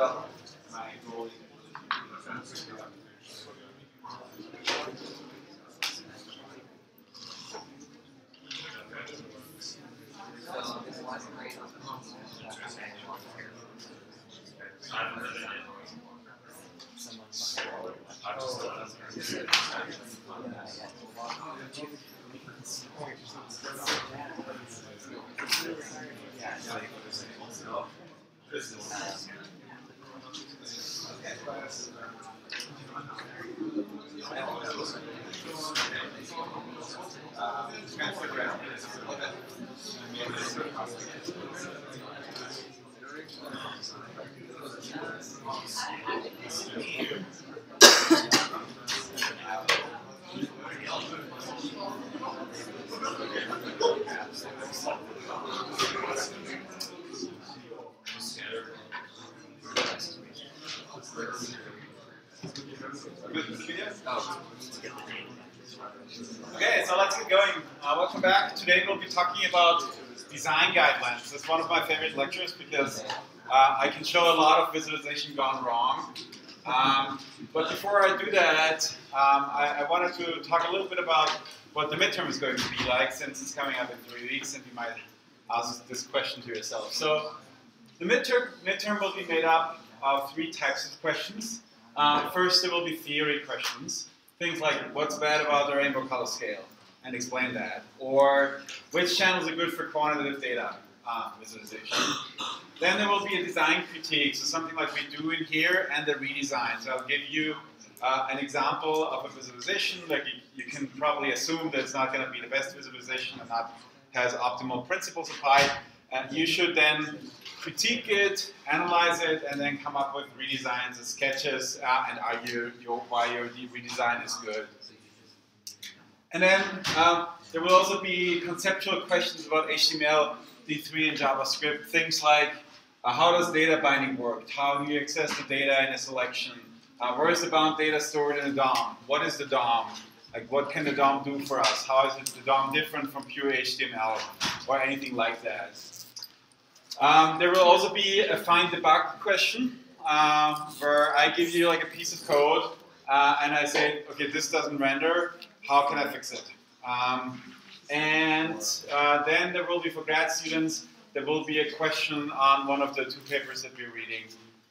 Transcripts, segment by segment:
Looks good to go. So this was great on the Okay, so let's get going. Uh, welcome back. Today we'll be talking about design guidelines. It's one of my favorite lectures because uh, I can show a lot of visualization gone wrong. Um, but before I do that, um, I, I wanted to talk a little bit about what the midterm is going to be like since it's coming up in three weeks and you might ask this question to yourself. So the midterm, midterm will be made up of three types of questions. Uh, first, there will be theory questions. Things like, what's bad about the rainbow color scale? And explain that. Or, which channels are good for quantitative data uh, visualization? Then there will be a design critique, so something like we do in here, and the redesign. So I'll give you uh, an example of a visualization. Like you, you can probably assume that it's not going to be the best visualization and not has optimal principles applied. And you should then critique it, analyze it, and then come up with redesigns and sketches uh, and argue your, why your redesign is good. And then um, there will also be conceptual questions about HTML, D3, and JavaScript. Things like uh, how does data binding work? How do you access the data in a selection? Uh, where is the bound data stored in the DOM? What is the DOM? Like what can the DOM do for us? How is the DOM different from pure HTML or anything like that? Um, there will also be a find debug question um, where I give you like a piece of code uh, and I say, okay, this doesn't render. How can I fix it? Um, and uh, then there will be for grad students, there will be a question on one of the two papers that we're reading.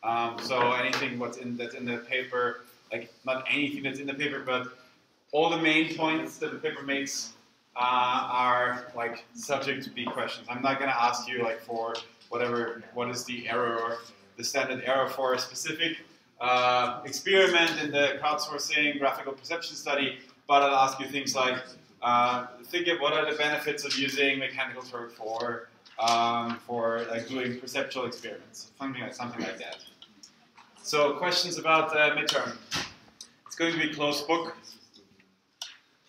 Um, so anything what's in that's in the paper, like not anything that's in the paper, but all the main points that the paper makes uh, are like subject to be questions. I'm not going to ask you like for whatever what is the error, or the standard error for a specific uh, experiment in the crowdsourcing graphical perception study, but I'll ask you things like uh, think of what are the benefits of using Mechanical Turk for um, for like doing perceptual experiments, something like something like that. So questions about uh, midterm. It's going to be closed book.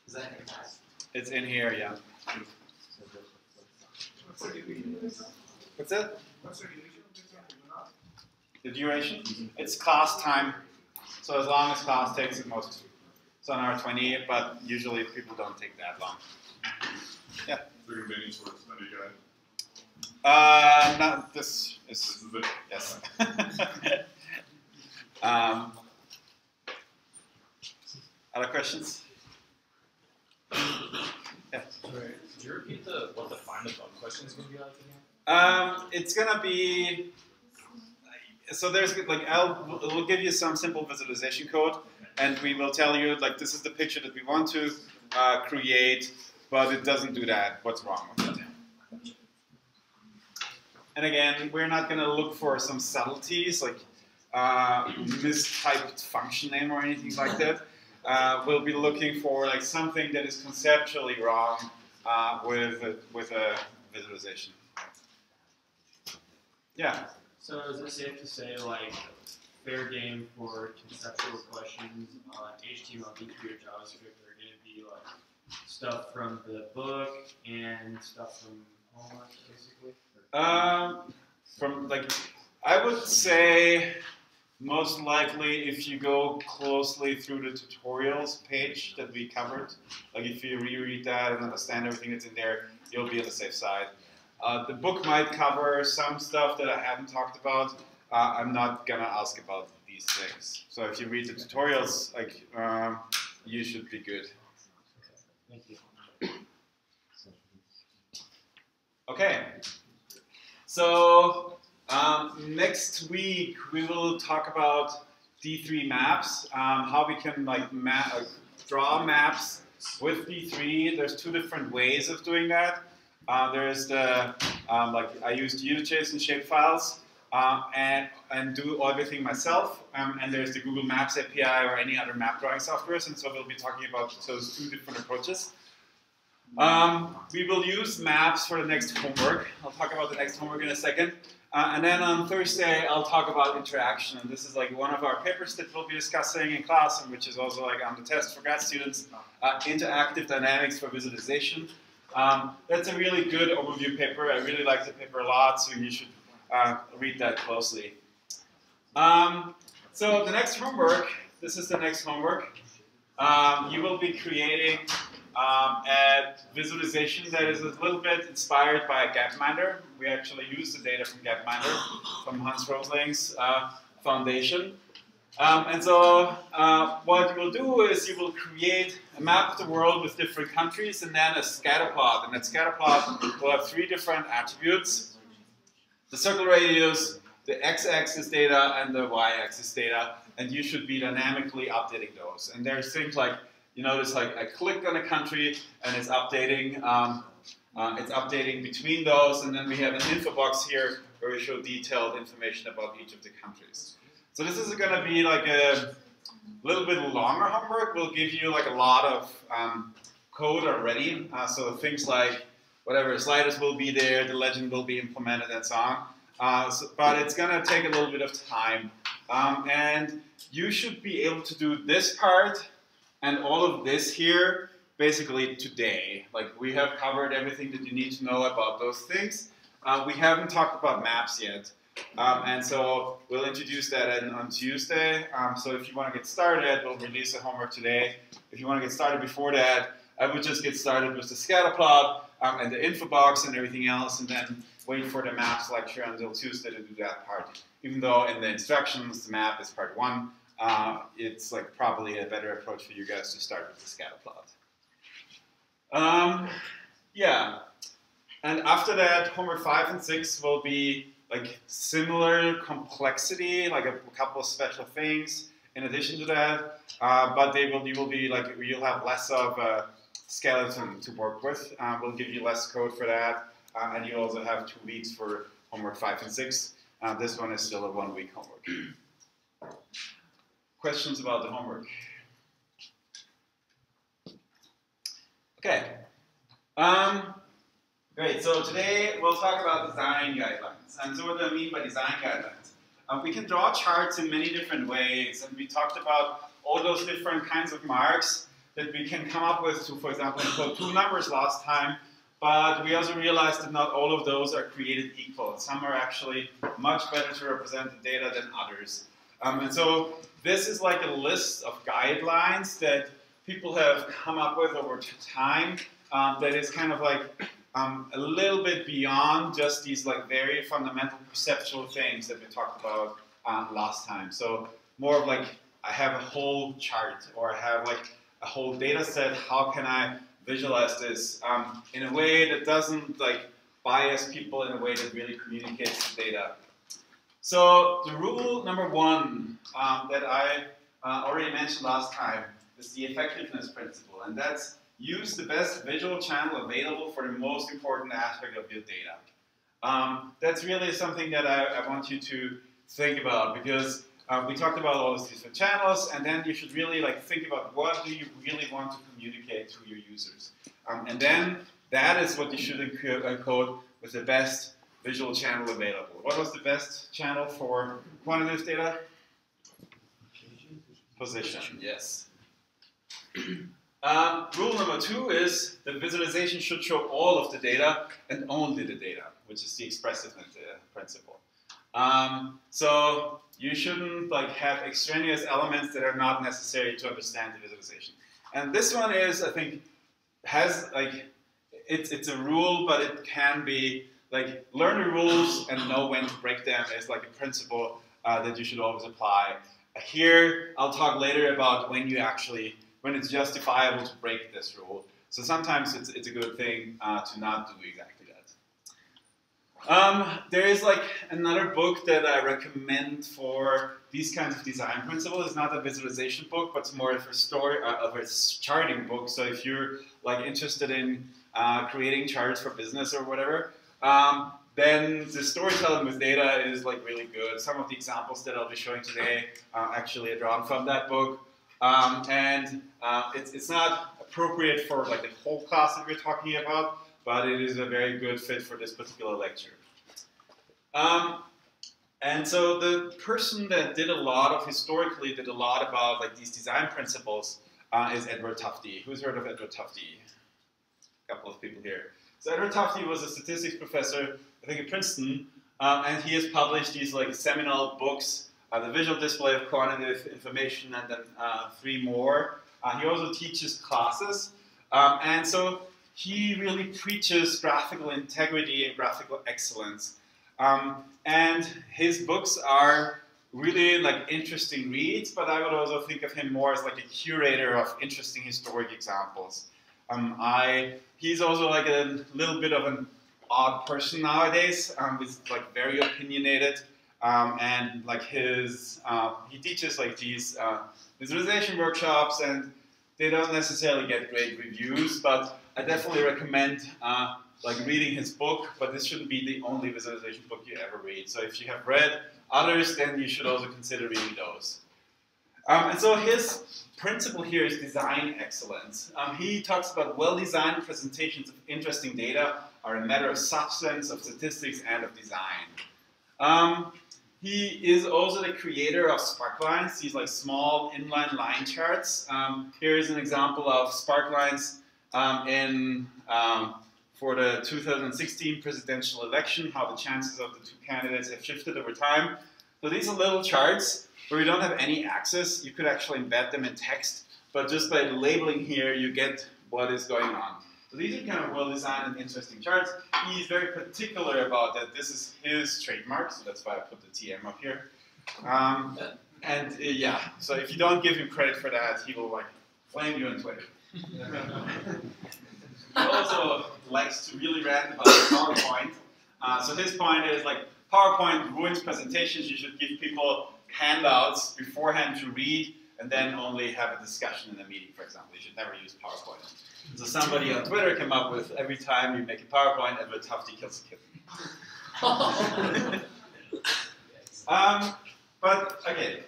Is that in class? It's in here, yeah. What's it? The duration? It's class time. So as long as class takes it most. It's an hour 20, but usually people don't take that long. Yeah. There are many sort of study guide. Uh, no, this This is, is it. yes. um, other questions? Yeah. Sorry, could you repeat the what the find the bug question is going to be like again? Um, it's gonna be so there's like I'll we'll give you some simple visualization code, and we will tell you like this is the picture that we want to uh, create, but it doesn't do that. What's wrong with it? And again, we're not gonna look for some subtleties like uh, mistyped function name or anything like that. Uh, we'll be looking for like something that is conceptually wrong uh, with with a visualization. Yeah. So is it safe to say like fair game for conceptual questions on HTML, D3, or JavaScript are going to be like stuff from the book and stuff from homework, basically? Um, from like, I would say most likely if you go closely through the tutorials page that we covered, like if you reread that and understand everything that's in there, you'll be on the safe side. Uh, the book might cover some stuff that I haven't talked about. Uh, I'm not gonna ask about these things. So if you read the tutorials, like um, you should be good. Okay. So um, next week we will talk about D3 maps, um, how we can like map, uh, draw maps with D3. There's two different ways of doing that. Uh, there's the um, like I used GeoJSON shapefiles uh, and and do everything myself. Um, and there's the Google Maps API or any other map drawing softwares. And so we'll be talking about those two different approaches. Um, we will use maps for the next homework. I'll talk about the next homework in a second. Uh, and then on Thursday, I'll talk about interaction. And this is like one of our papers that we'll be discussing in class, and which is also like on the test for grad students, uh, interactive dynamics for visualization. Um, that's a really good overview paper. I really like the paper a lot, so you should uh, read that closely. Um, so the next homework, this is the next homework. Um, you will be creating um, a visualization that is a little bit inspired by Gapminder. We actually use the data from Gapminder, from Hans Rosling's uh, foundation. Um, and so uh, what you will do is you will create a map of the world with different countries and then a scatter plot. And that scatter plot will have three different attributes. The circle radius, the x-axis data, and the y-axis data. And you should be dynamically updating those. And there's things like you notice like I click on a country and it's updating. Um, uh, it's updating between those, and then we have an info box here where we show detailed information about each of the countries. So this is going to be like a little bit longer homework. We'll give you like a lot of um, code already. Uh, so things like whatever sliders will be there, the legend will be implemented, and so on. Uh, so, but it's going to take a little bit of time, um, and you should be able to do this part and all of this here basically today. Like we have covered everything that you need to know about those things. Uh, we haven't talked about maps yet. Um, and so we'll introduce that in, on Tuesday. Um, so if you want to get started, we'll release the homework today. If you want to get started before that, I would just get started with the scatter plot um, and the info box and everything else, and then wait for the maps lecture until Tuesday to do that part. Even though in the instructions, the map is part one, uh, it's like probably a better approach for you guys to start with the scatter plot. Um, yeah, and after that, homework five and six will be like similar complexity, like a couple of special things in addition to that, uh, but they will you will be like you'll have less of a skeleton to work with. Uh, we'll give you less code for that, uh, and you also have two weeks for homework five and six. Uh, this one is still a one week homework. Questions about the homework? Okay. Um, great. So today we'll talk about design guidelines. And so what do I mean by design guidelines? Um, we can draw charts in many different ways, and we talked about all those different kinds of marks that we can come up with to, for example, encode two numbers last time, but we also realized that not all of those are created equal. Some are actually much better to represent the data than others. Um, and so this is like a list of guidelines that people have come up with over time um, that is kind of like um, a little bit beyond just these like very fundamental perceptual things that we talked about uh, last time. So more of like I have a whole chart or I have like a whole data set. How can I visualize this um, in a way that doesn't like bias people in a way that really communicates the data so the rule number one um, that I uh, already mentioned last time is the effectiveness principle, and that's use the best visual channel available for the most important aspect of your data. Um, that's really something that I, I, want you to think about because uh, we talked about all these different channels, and then you should really like think about what do you really want to communicate to your users, um, and then that is what you should encode with the best visual channel available. What was the best channel for quantitative data? Position, yes. Um, rule number two is the visualization should show all of the data and only the data, which is the expressiveness uh, principle. Um, so you shouldn't like have extraneous elements that are not necessary to understand the visualization. And this one is, I think, has like it's it's a rule, but it can be like learn the rules and know when to break them is like a principle uh, that you should always apply. Here, I'll talk later about when you actually when it's justifiable to break this rule. So sometimes it's, it's a good thing uh, to not do exactly that. Um, there is like another book that I recommend for these kinds of design principles. It's not a visualization book, but it's more of a story uh, of a charting book. So if you're like interested in uh, creating charts for business or whatever, um, then the storytelling with data is like really good. Some of the examples that I'll be showing today are actually drawn from that book. Um, and uh, it's, it's not appropriate for like the whole class that we're talking about, but it is a very good fit for this particular lecture. Um, and so the person that did a lot of, historically did a lot about like these design principles uh, is Edward Tufte. Who's heard of Edward Tufte? A couple of people here. So Edward Tufte was a statistics professor, I think at Princeton, um, and he has published these like seminal books uh, the visual display of quantitative information, and then uh, three more. Uh, he also teaches classes, um, and so he really preaches graphical integrity and graphical excellence. Um, and his books are really like interesting reads, but I would also think of him more as like a curator of interesting historic examples. Um, I he's also like a little bit of an odd person nowadays. Um, he's like very opinionated. Um, and like his, uh, he teaches like these uh, visualization workshops, and they don't necessarily get great reviews, but I definitely recommend uh, like reading his book. But this shouldn't be the only visualization book you ever read. So if you have read others, then you should also consider reading those. Um, and so his principle here is design excellence. Um, he talks about well-designed presentations of interesting data are a matter of substance, of statistics, and of design. Um, he is also the creator of sparklines, these like small inline line charts. Um, here is an example of sparklines um, in um, for the 2016 presidential election, how the chances of the two candidates have shifted over time. So these are little charts where you don't have any access. You could actually embed them in text, but just by labeling here, you get what is going on. So these are kind of well-designed and interesting charts. He's very particular about that. This is his trademark, so that's why I put the TM up here. Um, and uh, yeah, so if you don't give him credit for that, he will like flame you on Twitter. he also likes to really rant about PowerPoint. Uh, so his point is like PowerPoint ruins presentations. You should give people handouts beforehand to read and then only have a discussion in a meeting, for example. You should never use PowerPoint. So somebody on Twitter came up with every time you make a PowerPoint, Edward Tufte kills a kid. um, but okay,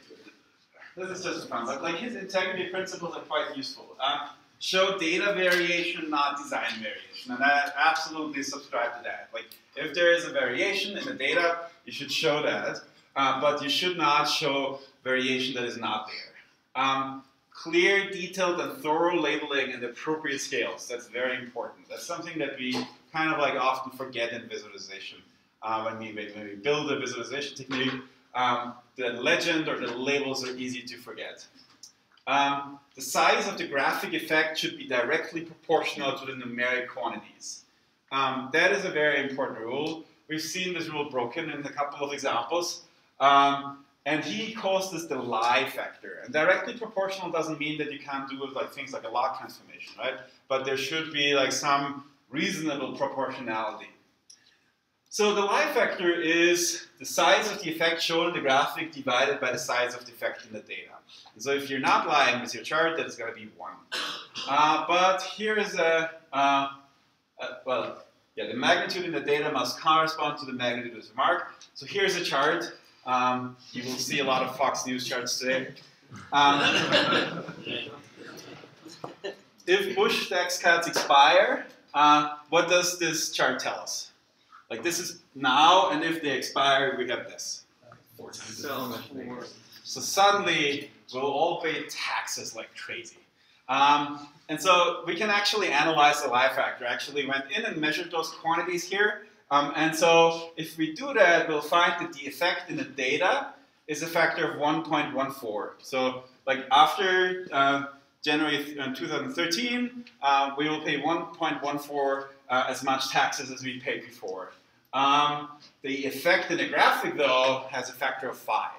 this is just fun. But like his integrity principles are quite useful. Uh, show data variation, not design variation, and I absolutely subscribe to that. Like if there is a variation in the data, you should show that, uh, but you should not show variation that is not there. Um, clear, detailed, and thorough labeling and appropriate scales. That's very important. That's something that we kind of like often forget in visualization. Uh, when, we, when we build a visualization technique, um, the legend or the labels are easy to forget. Um, the size of the graphic effect should be directly proportional to the numeric quantities. Um, that is a very important rule. We've seen this rule broken in a couple of examples. Um, and he calls this the lie factor. And directly proportional doesn't mean that you can't do it like things like a log transformation, right? But there should be like some reasonable proportionality. So the lie factor is the size of the effect shown in the graphic divided by the size of the effect in the data. And so if you're not lying with your chart, that is going to be 1. Uh, but here is a, uh, uh, well, yeah, the magnitude in the data must correspond to the magnitude of the mark. So here's a chart um, you will see a lot of Fox News charts today. Um, if Bush tax cuts expire, uh, what does this chart tell us? Like this is now, and if they expire, we have this. Four times. So much more. So suddenly, we'll all pay taxes like crazy. Um, and so we can actually analyze the lie factor. Actually went in and measured those quantities here. Um, and so if we do that, we'll find that the effect in the data is a factor of 1.14. So like after uh, January uh, 2013, uh, we will pay 1.14 uh, as much taxes as we paid before. Um, the effect in the graphic, though, has a factor of 5.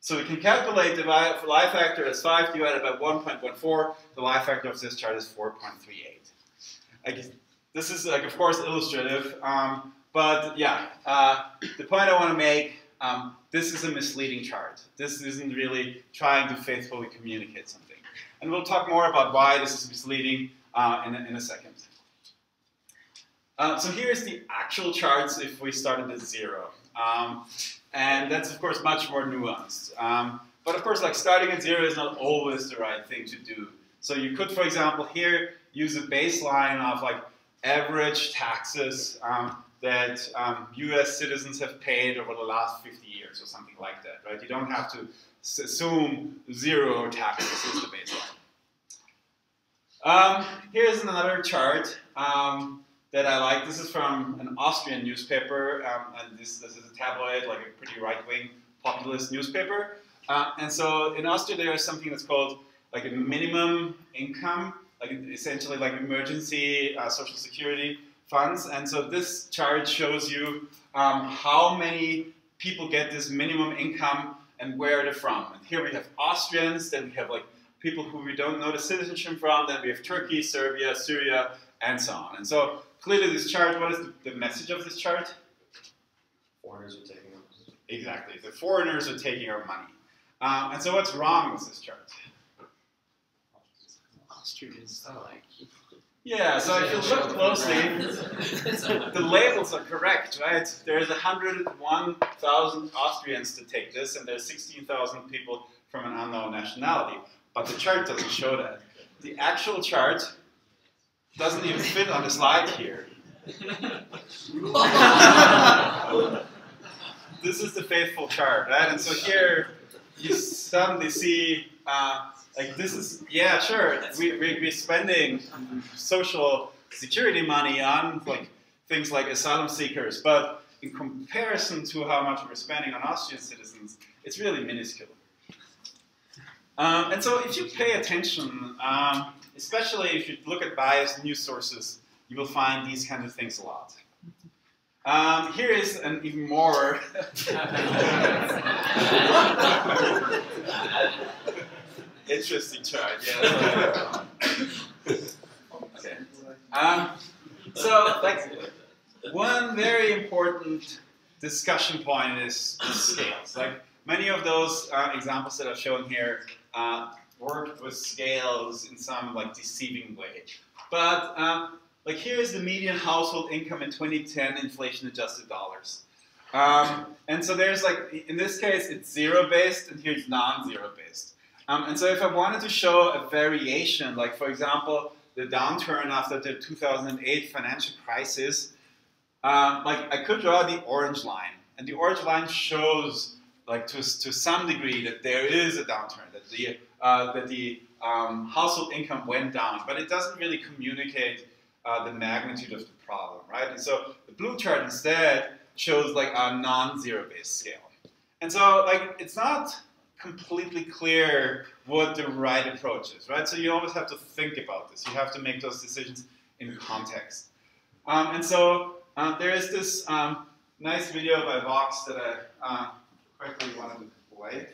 So we can calculate the lie factor as 5 divided by 1.14. The lie factor of this chart is 4.38. This is, like, of course, illustrative, um, but yeah, uh, the point I want to make, um, this is a misleading chart. This isn't really trying to faithfully communicate something. And we'll talk more about why this is misleading uh, in, a, in a second. Uh, so here's the actual charts if we started at zero. Um, and that's, of course, much more nuanced. Um, but of course, like starting at zero is not always the right thing to do. So you could, for example, here use a baseline of like average taxes um, that um, US citizens have paid over the last 50 years or something like that, right? You don't have to assume zero taxes is the baseline. Um, here's another chart um, that I like. This is from an Austrian newspaper, um, and this, this, is a tabloid, like a pretty right-wing populist newspaper. Uh, and so in Austria, there is something that's called like a minimum income, like essentially like emergency uh, social security funds. And so this chart shows you um, how many people get this minimum income and where they're from. And here we have Austrians, then we have like people who we don't know the citizenship from, then we have Turkey, Serbia, Syria, and so on. And so clearly this chart, what is the, the message of this chart? Foreigners are taking our Exactly, the foreigners are taking our money. Um, and so what's wrong with this chart? Austrians are like. Yeah, so if you look closely, the labels are correct, right? There's 101,000 Austrians to take this, and there's 16,000 people from an unknown nationality. But the chart doesn't show that. The actual chart doesn't even fit on the slide here. this is the faithful chart, right? And so here you suddenly see, uh, like this is, yeah, sure, we, we, we're spending social security money on like things like asylum seekers, but in comparison to how much we're spending on Austrian citizens, it's really minuscule. Um, and so if you pay attention, um, especially if you look at biased news sources, you will find these kind of things a lot. Um, here is an even more interesting chart. Yeah. okay. Um, so, like, one very important discussion point is scales. Like many of those uh, examples that I've shown here uh, worked with scales in some like deceiving way. But um, like here's the median household income in 2010 inflation adjusted dollars. Um, and so there's like, in this case, it's zero based and here's non-zero based. Um, and so if I wanted to show a variation, like for example, the downturn after the 2008 financial crisis, um, like I could draw the orange line. And the orange line shows like to, to some degree that there is a downturn, that the, uh, that the um, household income went down, but it doesn't really communicate uh, the magnitude of the problem, right? And so the blue chart instead shows like a non-zero based scale. And so like it's not completely clear what the right approach is, right? So you always have to think about this. You have to make those decisions in context. Um, and so uh, there is this um, nice video by Vox that I uh, quickly wanted to play.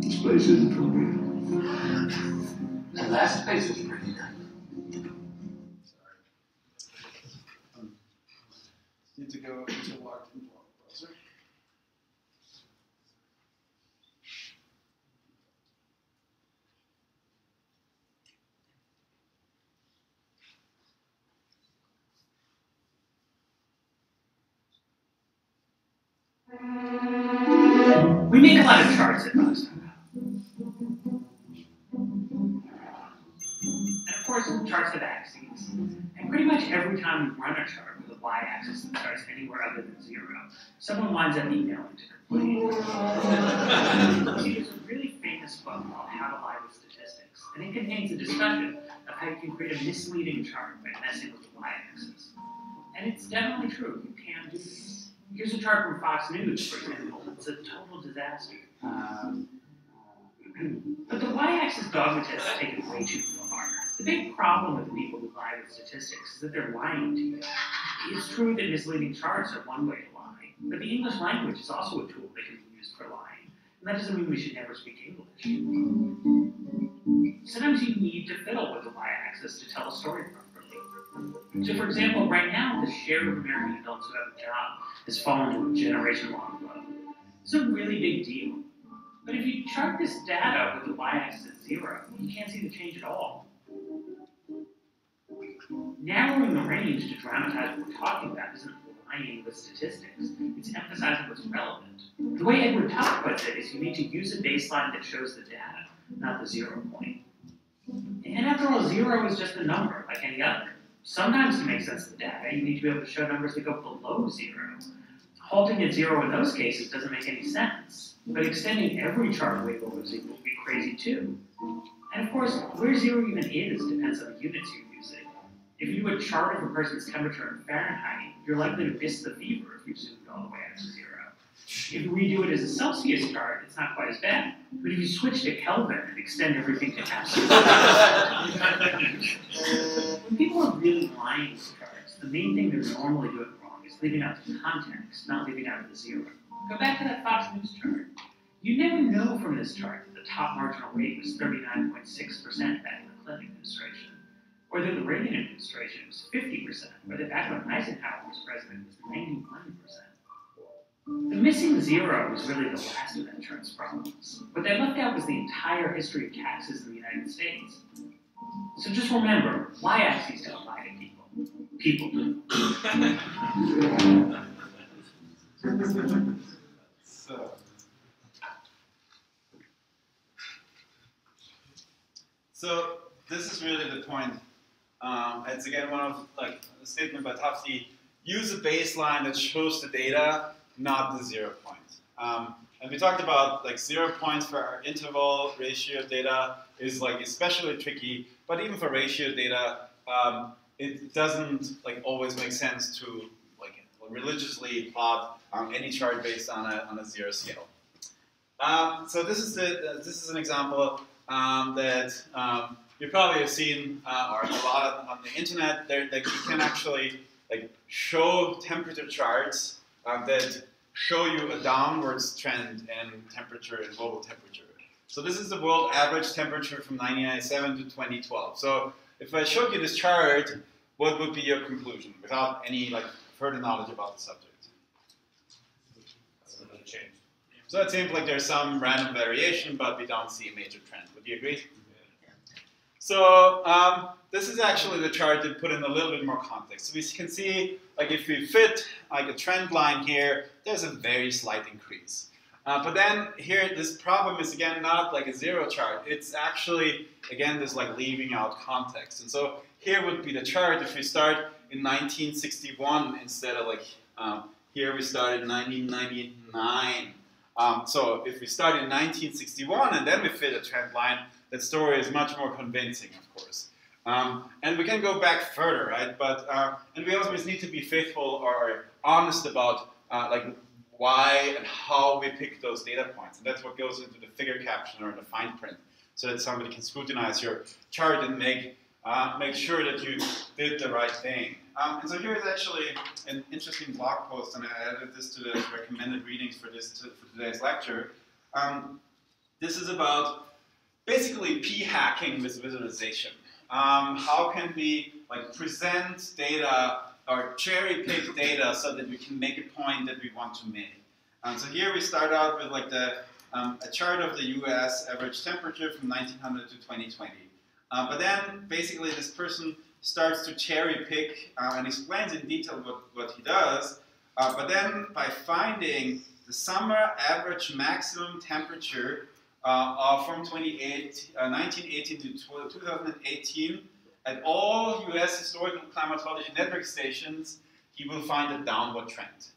This place isn't for me. The last place was pretty Need to go into logged in browser. We make a lot of charts at Vox. And of course, charts have axes. And pretty much every time we run a chart y-axis that starts anywhere other than zero, someone winds up emailing to See, there's a really famous book called How to Lie with Statistics, and it contains a discussion of how you can create a misleading chart by messing with the y-axis. And it's definitely true, you can do this. Here's a chart from Fox News, for example. It's a total disaster. Um, But the y-axis dogmatists take it way too far. The big problem with people who lie with statistics is that they're lying to you. It's true that misleading charts are one way to lie, but the English language is also a tool that can be used for lying. And that doesn't mean we should never speak English. Sometimes you need to fiddle with the y-axis to tell a story properly. So for example, right now, the share of American adults who have a job has fallen to a generation-long low. It's a really big deal. But if you chart this data with the y-axis at zero, you can't see the change at all. Narrowing the range to dramatize what we're talking about isn't lying with statistics, it's emphasizing what's relevant. The way Edward Tufte puts it is you need to use a baseline that shows the data, not the zero point. And after all, zero is just a number, like any other. Sometimes to make sense of the data, you need to be able to show numbers that go below zero. Halting at zero in those cases doesn't make any sense. But extending every chart way below zero would be crazy too. And of course, where zero even is depends on the units using. If you do a chart of a person's temperature in Fahrenheit, you're likely to miss the fever if you zoomed all the way out to zero. If you redo it as a Celsius chart, it's not quite as bad. But if you switch to Kelvin and extend everything to absolute when people are really lying with charts, the main thing they're normally doing wrong is leaving out the context, not leaving out the zero. Go back to that Fox News chart. You never know from this chart that the top marginal rate was 39.6% back in the Clinton administration, or the Reagan administration was 50%, or that back when Eisenhower was president was 91%. The missing zero was really the last of chart's problems. What they left out was the entire history of taxes in the United States. So just remember, y-axes don't lie to people. People do. So. So this is really the point. Um, it's again one of like a statement by Tufte. Use a baseline that shows the data, not the zero point. Um, and we talked about like zero points for our interval ratio data is like especially tricky. But even for ratio data, um, it doesn't like always make sense to like religiously plot um, any chart based on a, on a zero scale. Um, so this is the uh, this is an example um, that um, you probably have seen uh, or a lot on the internet. There, like you can actually like show temperature charts uh, that show you a downwards trend in temperature and global temperature. So this is the world average temperature from 1997 to 2012. So if I showed you this chart, what would be your conclusion without any like further knowledge about the subject? That's another change. So it seems like there's some random variation, but we don't see a major trend. Would you agree? So um, this is actually the chart that put in a little bit more context. So we can see, like if we fit like a trend line here, there's a very slight increase. Uh, but then here, this problem is again not like a zero chart. It's actually, again, this like leaving out context. And so here would be the chart if we start in 1961 instead of like um, here we started in 1999. Um, so if we start in 1961 and then we fit a trend line, that story is much more convincing, of course. Um, and we can go back further, right? But uh, and we always need to be faithful or honest about uh, like why and how we pick those data points, and that's what goes into the figure caption or the fine print, so that somebody can scrutinize your chart and make uh, make sure that you did the right thing. Um, and so here is actually an interesting blog post, and I added this to the recommended readings for this to, for today's lecture. Um, this is about basically p-hacking with visualization. Um, how can we like present data or cherry pick data so that we can make a point that we want to make? Um, so here we start out with like the um, a chart of the U.S. average temperature from 1900 to 2020. Uh, but then basically this person starts to cherry pick uh, and explains in detail what, what he does. Uh, but then by finding the summer average maximum temperature uh, from 28, 1918 to 2018 at all US historical climatology network stations, he will find a downward trend.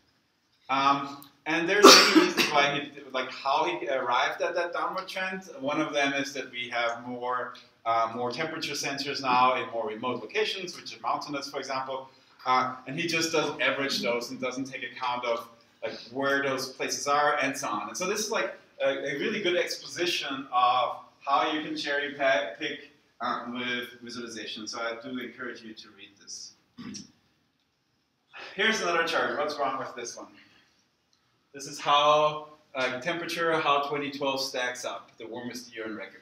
Um, and there's many reasons why he, like how he arrived at that downward trend. One of them is that we have more, uh, more temperature sensors now in more remote locations, which are mountainous, for example. Uh, and he just doesn't average those and doesn't take account of like where those places are and so on. And so this is like a, a really good exposition of how you can cherry pick um, with visualization. So I do encourage you to read this. Here's another chart. What's wrong with this one? This is how uh, temperature, how 2012 stacks up, the warmest year in record.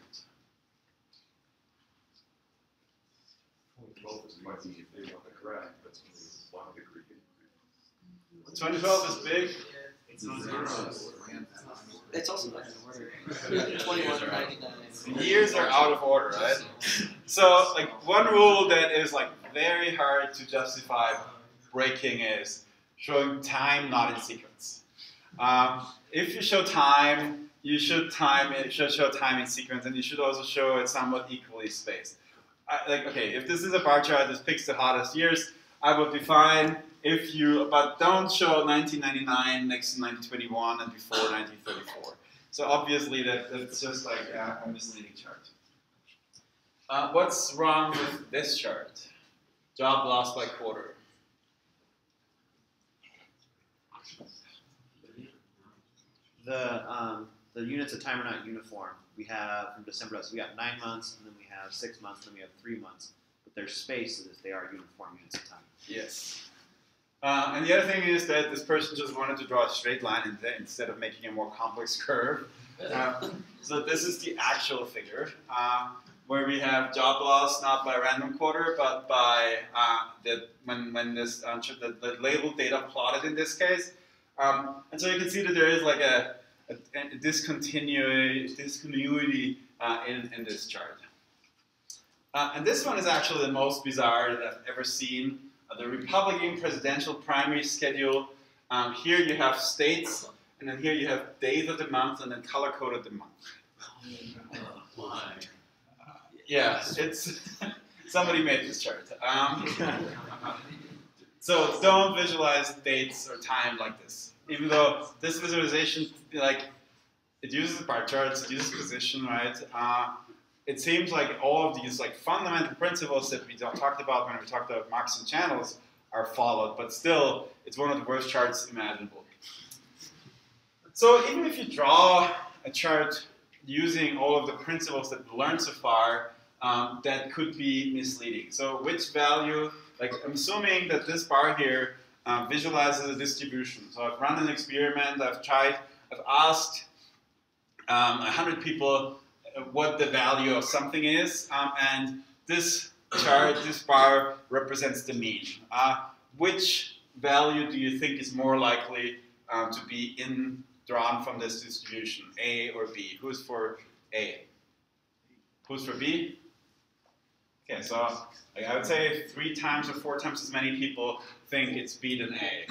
Twenty twelve is might be if they want the correct, that's when the Greek. 2012 is big. It's also twenty-one ninety-nine. Years are out of order, right? So, like one rule that is like very hard to justify breaking is showing time not in sequence. Um, if you show time, you should time it should show time in sequence, and you should also show it somewhat equally spaced. I, like okay, if this is a bar chart that picks the hottest years, I would be fine if you, but don't show 1999 next to 1921 and before 1934. So obviously that, that's just like a, a misleading chart. Uh, what's wrong with this chart? Job loss by quarter. The um, the units of time are not uniform. We have from December, so we got nine months, and then we have six months, and then we have three months. But their spaces, they are uniform units of time. Yes. Uh, and the other thing is that this person just wanted to draw a straight line in instead of making a more complex curve. Uh, so this is the actual figure, uh, where we have job loss not by random quarter, but by uh, the when when this uh, the, the labeled data plotted in this case. Um, and so you can see that there is like a, a, a discontinuity, uh, in, in this chart. And this one is actually the most bizarre that I've ever seen. Uh, the Republican presidential primary schedule. Um, here you have states, and then here you have days of the month, and then color coded the month. Yeah, it's somebody made this chart. Um, so don't visualize dates or time like this. Even though this visualization, like, it uses bar charts, it uses position, right? Uh, it seems like all of these like fundamental principles that we talked about when we talked about marks and channels are followed, but still, it's one of the worst charts imaginable. So even if you draw a chart using all of the principles that we learned so far, um, that could be misleading. So which value, like I'm assuming that this bar here um, visualizes a distribution. So I've run an experiment, I've tried, I've asked um, 100 people what the value of something is, um, and this chart, this bar represents the mean. Uh, which value do you think is more likely uh, to be in drawn from this distribution, A or B? Who's for A? Who's for B? Okay, so like, I would say three times or four times as many people think it's B than A.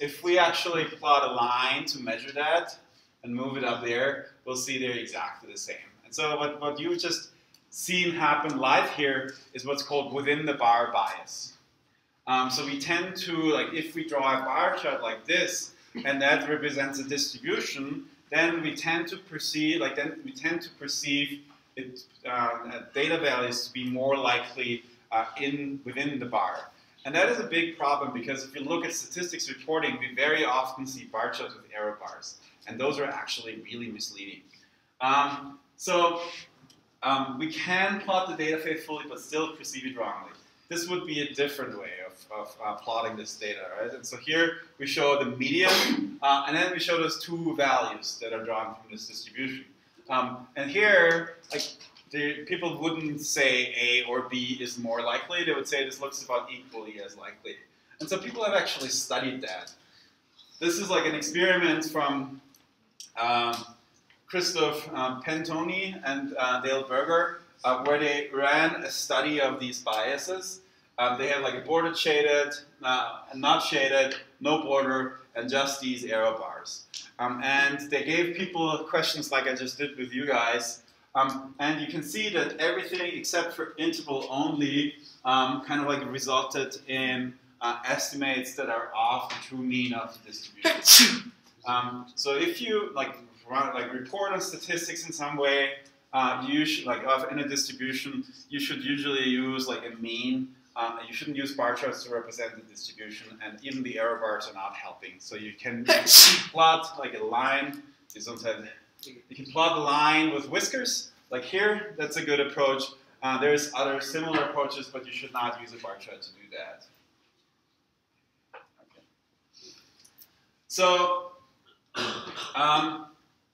If we actually plot a line to measure that and move it up there, we'll see they're exactly the same. And so what, what you've just seen happen live here is what's called within the bar bias. Um, so we tend to, like if we draw a bar chart like this, and that represents a distribution, then we tend to perceive, like then we tend to perceive it, uh, data values to be more likely uh, in within the bar. And that is a big problem because if you look at statistics reporting, we very often see bar charts with error bars. And those are actually really misleading. Um, so um, we can plot the data faithfully, but still perceive it wrongly. This would be a different way of, of uh, plotting this data, right? And so here we show the median, uh, and then we show those two values that are drawn from this distribution. Um, and here, like, the, people wouldn't say A or B is more likely. They would say this looks about equally as likely. And so people have actually studied that. This is like an experiment from um, Christoph um, Pentoni and uh, Dale Berger, uh, where they ran a study of these biases. Um, they had like a bordered shaded, uh, not shaded, no border, and just these arrow bars. Um, and they gave people questions like I just did with you guys. Um, and you can see that everything except for interval only um, kind of like resulted in uh, estimates that are off the true mean of the distribution. Um, so if you like run, like report on statistics in some way, uh, you should like of in a distribution, you should usually use like a mean. Um, you shouldn't use bar charts to represent the distribution, and even the error bars are not helping. So you can plot like a line. You don't you can plot a line with whiskers, like here. That's a good approach. Uh, there's other similar approaches, but you should not use a bar chart to do that. Okay. So um,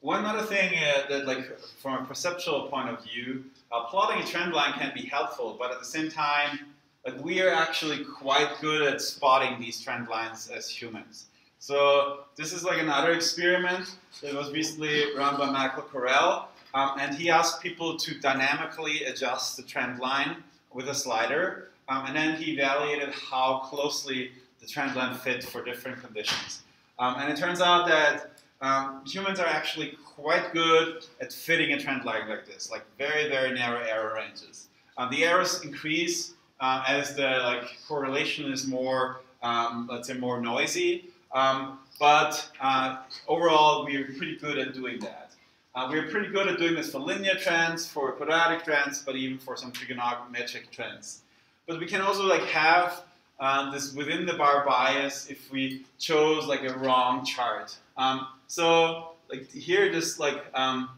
one other thing uh, that, like, from a perceptual point of view, uh, plotting a trend line can be helpful, but at the same time, like, we are actually quite good at spotting these trend lines as humans. So this is like another experiment that was recently run by Michael Correll, um, and he asked people to dynamically adjust the trend line with a slider, um, and then he evaluated how closely the trend line fit for different conditions. Um, and it turns out that um, humans are actually quite good at fitting a trend line like this, like very, very narrow error ranges. Um, the errors increase uh, as the like correlation is more, um, let's say, more noisy. Um, but uh, overall, we are pretty good at doing that. Uh, we're pretty good at doing this for linear trends, for quadratic trends, but even for some trigonometric trends. But we can also like have uh, this within the bar bias if we chose like a wrong chart. Um, so like here, just like um,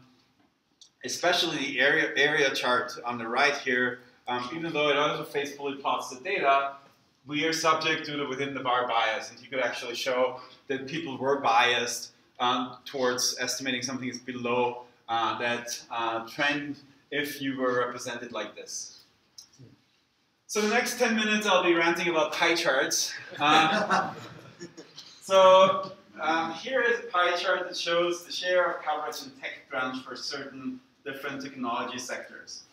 especially the area area chart on the right here, um, even though it also faithfully plots the data, we are subject to the within the bar bias, and you could actually show that people were biased um, towards estimating something is below uh, that uh, trend if you were represented like this. So the next 10 minutes I'll be ranting about pie charts. Um, so um, here is a pie chart that shows the share of coverage in TechCrunch for certain different technology sectors.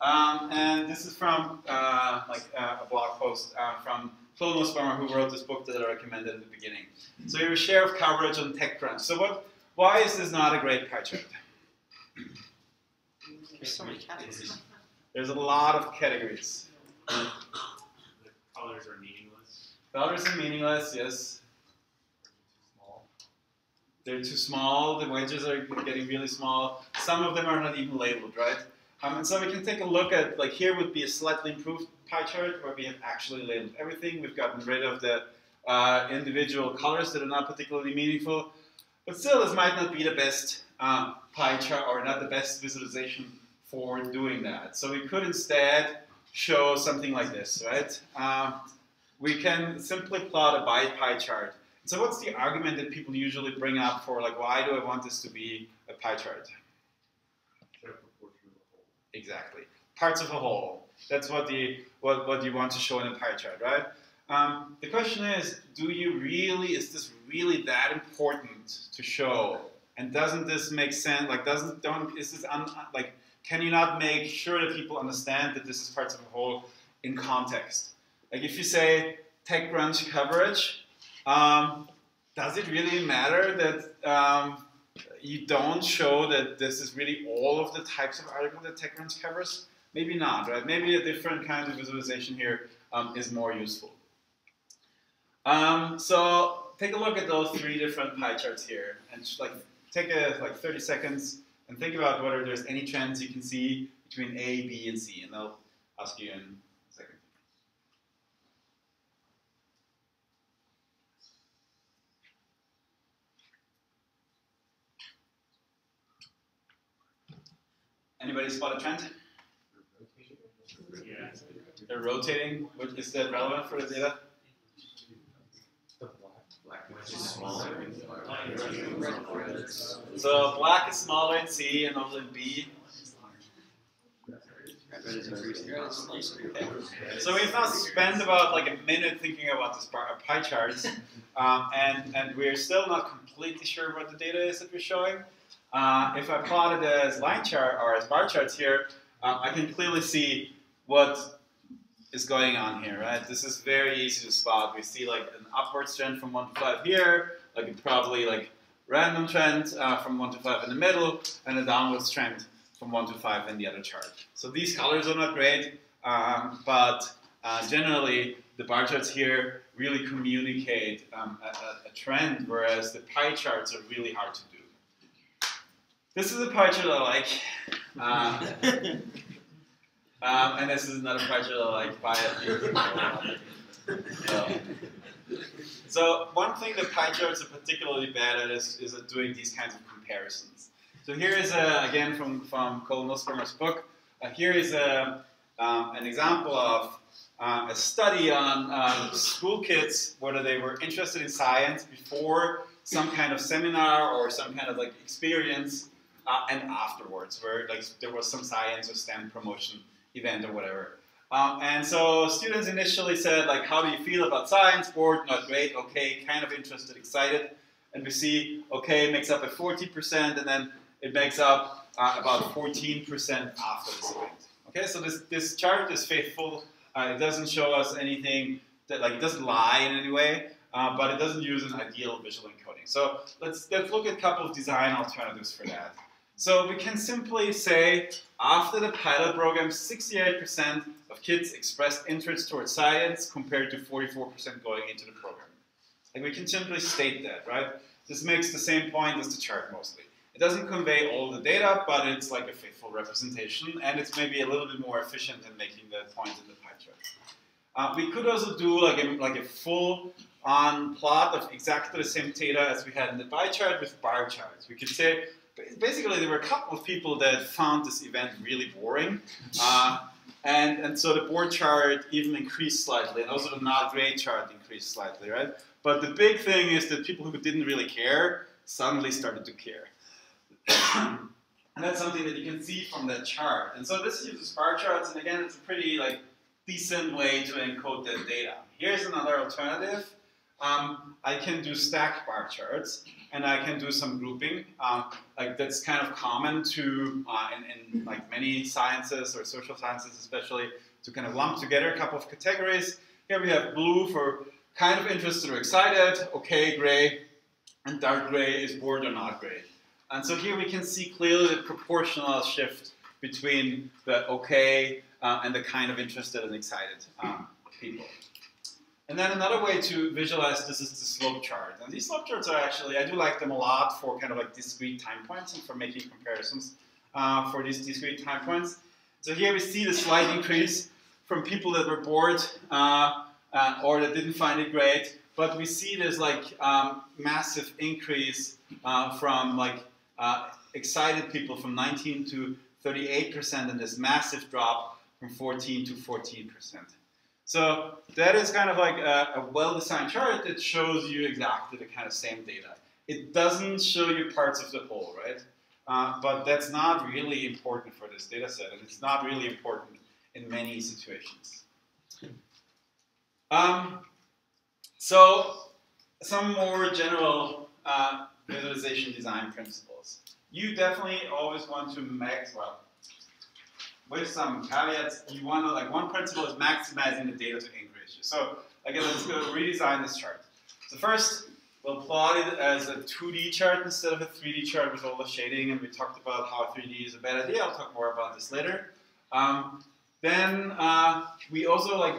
Um, and this is from uh, like uh, a blog post uh, from Phil Nussbaumer, who wrote this book that I recommended at the beginning. So your share of coverage on TechCrunch. So what? Why is this not a great pie chart? There's so many categories. There's a lot of categories. The colors are meaningless. Colors are meaningless, yes. They're too small, the wedges are getting really small. Some of them are not even labeled, right? Um, and so we can take a look at, like here would be a slightly improved pie chart where we have actually labeled everything. We've gotten rid of the uh, individual colors that are not particularly meaningful. But still, this might not be the best uh, pie chart or not the best visualization for doing that. So we could instead show something like this, right? Uh, we can simply plot a by pie chart. So what's the argument that people usually bring up for like, why do I want this to be a pie chart? Share proportion of the whole. Exactly. Parts of a whole. That's what the what, what you want to show in a pie chart, right? Um, the question is, do you really, is this really that important to show? And doesn't this make sense? Like, doesn't, don't, is this, un, like, can you not make sure that people understand that this is parts of a whole in context? Like, if you say TechCrunch coverage, um, does it really matter that um, you don't show that this is really all of the types of article that TechCrunch covers? Maybe not, right? Maybe a different kind of visualization here um, is more useful. Um, so take a look at those three different pie charts here, and just like take a like 30 seconds and think about whether there's any trends you can see between A, B, and C, and I'll ask you in a second. Anybody spot a trend? Yeah. They're rotating. Is that relevant for the data? The black. Black is smaller. So black is smaller in C and also in B. Red is So we've now spent about like a minute thinking about this bar, pie charts, um, and and we're still not completely sure what the data is that we're showing. Uh, if I plot it as line chart or as bar charts here, um, I can clearly see what is going on here, right? This is very easy to spot. We see like an upwards trend from one to five here, like probably like random trend uh, from one to five in the middle, and a downwards trend from one to five in the other chart. So these colors are not great, um, but uh, generally the bar charts here really communicate um, a, a, trend, whereas the pie charts are really hard to. This is a pie chart I like. Uh, um, and this is another pie chart I like. So, so one thing that pie charts are particularly bad at is, is at doing these kinds of comparisons. So here is a, again from, from Cole Nussbaumer's book, uh, here is a, um, an example of uh, a study on um, school kids, whether they were interested in science before some kind of seminar or some kind of like experience uh, and afterwards, where like there was some science or STEM promotion event or whatever. Um, and so students initially said like, how do you feel about science? Bored, not great, okay, kind of interested, excited. And we see, okay, it makes up at 40%, and then it makes up uh, about 14% after this event. Okay, so this, this chart is faithful. Uh, it doesn't show us anything that, like, it doesn't lie in any way, uh, but it doesn't use an ideal visual encoding. So let's, let's look at a couple of design alternatives for that. So we can simply say, after the pilot program, 68% of kids expressed interest towards science compared to 44% going into the program. Like we can simply state that, right? This makes the same point as the chart mostly. It doesn't convey all the data, but it's like a faithful representation, and it's maybe a little bit more efficient in making the point in the pie chart. Uh, we could also do like a, like a full on plot of exactly the same data as we had in the pie chart with bar charts. We could say, basically there were a couple of people that found this event really boring, uh, and, and so the bored chart even increased slightly, and also the not great chart increased slightly, right? But the big thing is that people who didn't really care suddenly started to care. and that's something that you can see from that chart. And so this uses bar charts, and again, it's a pretty like decent way to encode that data. Here's another alternative. Um, I can do stacked bar charts, and I can do some grouping. Um, like that's kind of common to uh, in, in like many sciences or social sciences, especially to kind of lump together a couple of categories. Here we have blue for kind of interested or excited, okay, gray, and dark gray is bored or not gray. And so here we can see clearly the proportional shift between the okay uh, and the kind of interested and excited um, people. And then another way to visualize this is the slope chart. And these slope charts are actually, I do like them a lot for kind of like discrete time points and for making comparisons uh, for these discrete time points. So here we see the slight increase from people that were bored uh, uh, or that didn't find it great, but we see this like um, massive increase uh, from like uh, excited people from 19 to 38% and this massive drop from 14 to 14%. So that is kind of like a, a well-designed chart that shows you exactly the kind of same data. It doesn't show you parts of the whole, right? Uh, but that's not really important for this data set, and it's not really important in many situations. Um, so some more general uh, visualization design principles. You definitely always want to max, well, with some caveats, you want to, like one principle is maximizing the data to ink ratio. So again, let's go redesign this chart. So first, we'll plot it as a 2D chart instead of a 3D chart with all the shading, and we talked about how 3D is a bad idea. I'll talk more about this later. Um, then uh, we also like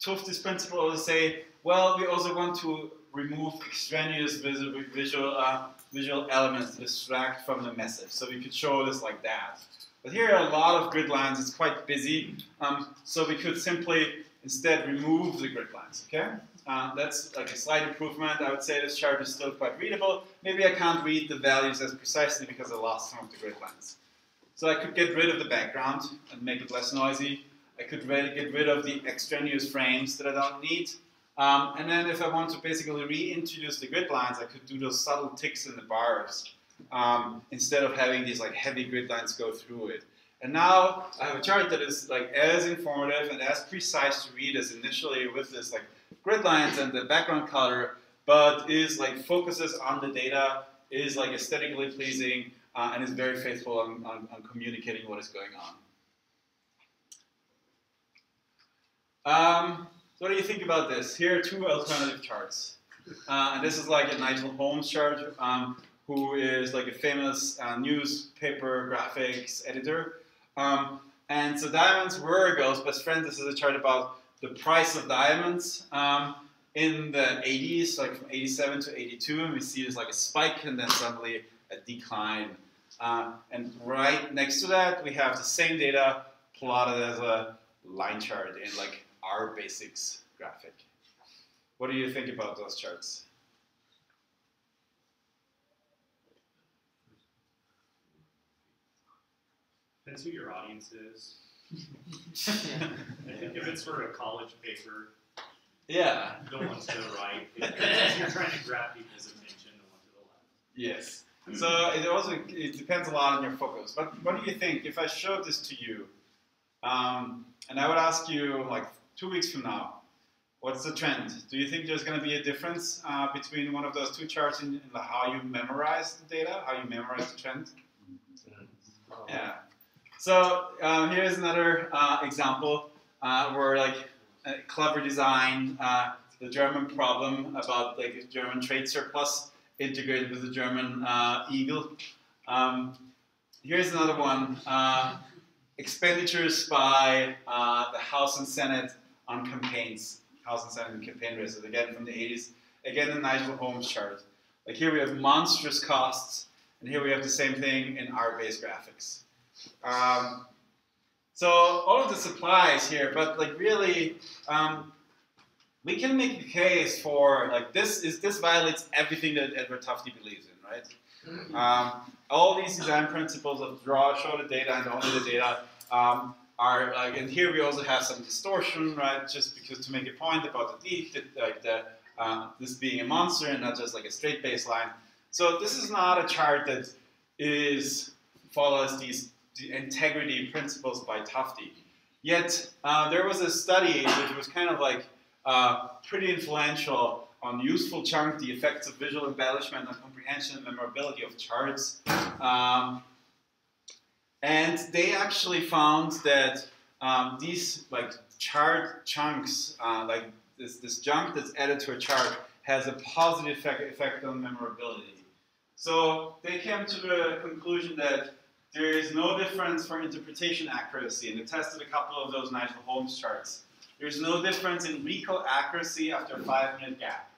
took this principle to say, well, we also want to remove extraneous visual, visual, uh, visual elements to distract from the message. So we could show this like that. But here are a lot of grid lines. It's quite busy. Um, so we could simply instead remove the grid lines, okay? Uh, that's like a slight improvement. I would say this chart is still quite readable. Maybe I can't read the values as precisely because I lost some of the grid lines. So I could get rid of the background and make it less noisy. I could really get rid of the extraneous frames that I don't need. Um, and then if I want to basically reintroduce the grid lines, I could do those subtle ticks in the bars um, instead of having these like heavy grid lines go through it. And now I have a chart that is like as informative and as precise to read as initially with this like grid lines and the background color, but is like focuses on the data, is like aesthetically pleasing, uh, and is very faithful on, on, on communicating what is going on. Um, so what do you think about this? Here are two alternative charts. Uh, and this is like a Nigel Holmes chart, um, who is like a famous uh, newspaper graphics editor. Um, and so Diamonds were a girl's best friend. This is a chart about the price of diamonds um, in the 80s, like from 87 to 82, and we see there's like a spike and then suddenly a decline. Uh, and right next to that, we have the same data plotted as a line chart in like our basics graphic. What do you think about those charts? Depends who your audience is. I if it's for a college paper, yeah. the ones to the right. If you're trying to grab people's attention, the one to the left. Yes. So it also it depends a lot on your focus. But what do you think if I showed this to you, um, and I would ask you like two weeks from now, what's the trend? Do you think there's going to be a difference uh, between one of those two charts in, in how you memorize the data, how you memorize the trend? Yeah. So um, here's another uh, example uh, where like a clever design, uh, the German problem about like German trade surplus integrated with the German uh, eagle. Um, here's another one: uh, expenditures by uh, the House and Senate on campaigns, House and Senate and campaign races. Again from the 80s. Again, the Nigel Holmes chart. Like here we have monstrous costs, and here we have the same thing in R-based graphics. Um, so all of this applies here, but like really, um, we can make the case for like this is this violates everything that Edward Tufte believes in, right? Um, all these design principles of draw, show the data, and only the data um, are like, and here we also have some distortion, right? Just because to make a point about the deep, like the uh, this being a monster and not just like a straight baseline. So this is not a chart that is follows these the integrity principles by Tufte. Yet uh, there was a study which was kind of like uh, pretty influential on useful junk, the effects of visual embellishment on comprehension and memorability of charts. Um, and they actually found that um, these like chart junks, uh, like this, this junk that's added to a chart, has a positive effect, effect on memorability. So they came to the conclusion that there is no difference for interpretation accuracy, and they tested a couple of those Nigel Holmes charts. There's no difference in recall accuracy after a five-minute gap.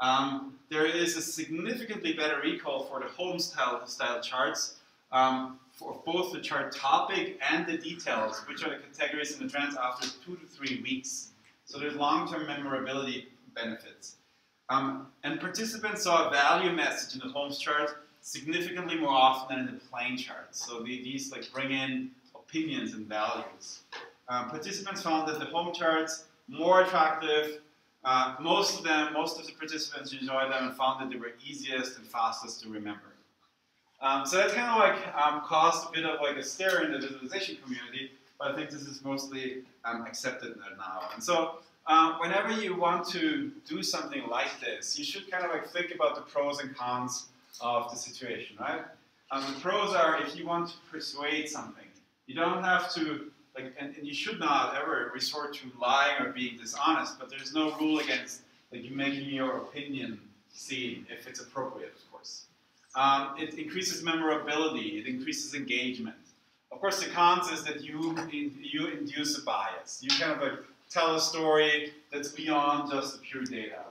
Um, there is a significantly better recall for the Holmes style, style charts um, for both the chart topic and the details, which are the categories in the trends after two to three weeks. So there's long-term memorability benefits. Um, and participants saw a value message in the Holmes chart significantly more often than in the plain charts. So the, these like bring in opinions and values. Um, participants found that the Holmes charts more attractive. Uh, most of them, most of the participants enjoyed them and found that they were easiest and fastest to remember. Um, so that kind of like um, caused a bit of like a stir in the visualization community, but I think this is mostly um, accepted now. And so uh, whenever you want to do something like this, you should kind of like think about the pros and cons of the situation, right? Um, the pros are if you want to persuade something, you don't have to like, and, and, you should not ever resort to lying or being dishonest. But there's no rule against like you making your opinion seen if it's appropriate, of course. Um, it increases memorability. It increases engagement. Of course, the cons is that you you induce a bias. You kind of like tell a story that's beyond just the pure data.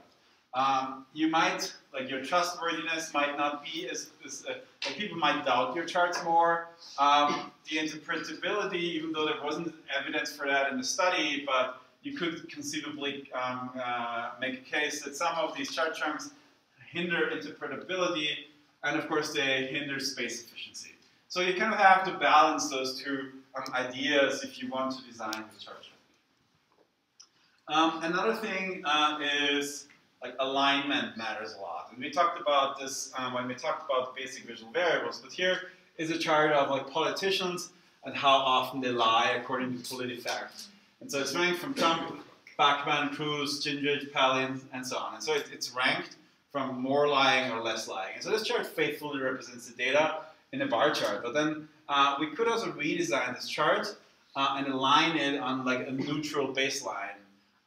Um, you might, like your trustworthiness might not be as, as uh, like people might doubt your charts more. Um, the interpretability, even though there wasn't evidence for that in the study, but you could conceivably um, uh, make a case that some of these chart junks hinder interpretability, and of course they hinder space efficiency. So you kind of have to balance those two um, ideas if you want to design the chart junk. Um, another thing uh, is like alignment matters a lot. And we talked about this um, when we talked about basic visual variables, but here is a chart of like politicians and how often they lie according to PolitiFact. And so it's ranked from Trump, Bachmann, Cruz, Gingrich, Palin, and so on. And so it, it's ranked from more lying or less lying. And so this chart faithfully represents the data in a bar chart. But then uh, we could also redesign this chart uh, and align it on like a neutral baseline.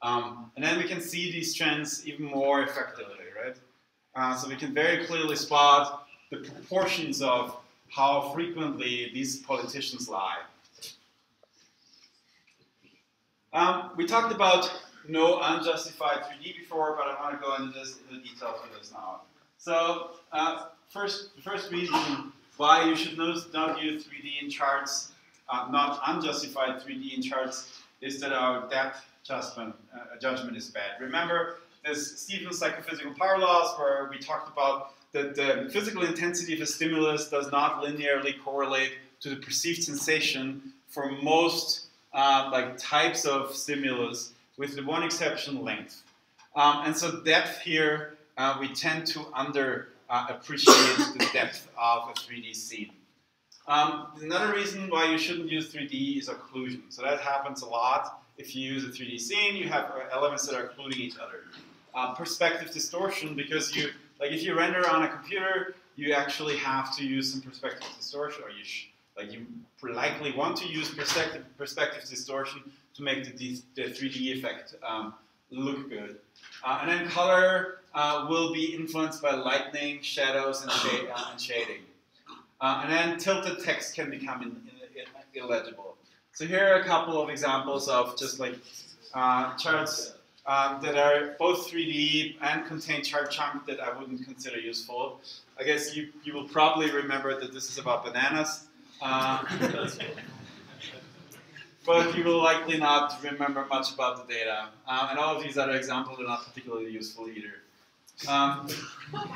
Um, and then we can see these trends even more effectively, right? Uh, so we can very clearly spot the proportions of how frequently these politicians lie. Um, we talked about no unjustified 3D before, but I want to go into this in the detail for this now. So uh, first, the first reason why you should not use 3D in charts, uh, not unjustified 3D in charts, is that our depth adjustment uh, judgment is bad. Remember this Stevens psychophysical power laws where we talked about that the physical intensity of a stimulus does not linearly correlate to the perceived sensation for most uh, like types of stimulus, with the one exception, length. Um, and so depth here, uh, we tend to under uh, appreciate the depth of a 3D scene. Um, another reason why you shouldn't use 3D is occlusion. So that happens a lot. If you use a 3D scene, you have uh, elements that are occluding each other. Uh, perspective distortion, because you, like if you render on a computer, you actually have to use some perspective distortion, or you like you likely want to use perspective, perspective distortion to make the, the 3D effect um, look good. Uh, and then color uh, will be influenced by lighting, shadows, and, uh, and shading. Uh, and then tilted text can become in, in, in illegible. So here are a couple of examples of just like uh, charts um, that are both 3D and contain chart junk that I wouldn't consider useful. I guess you, you will probably remember that this is about bananas. Uh, but you will likely not remember much about the data. Um, and all of these other examples are not particularly useful either. Um,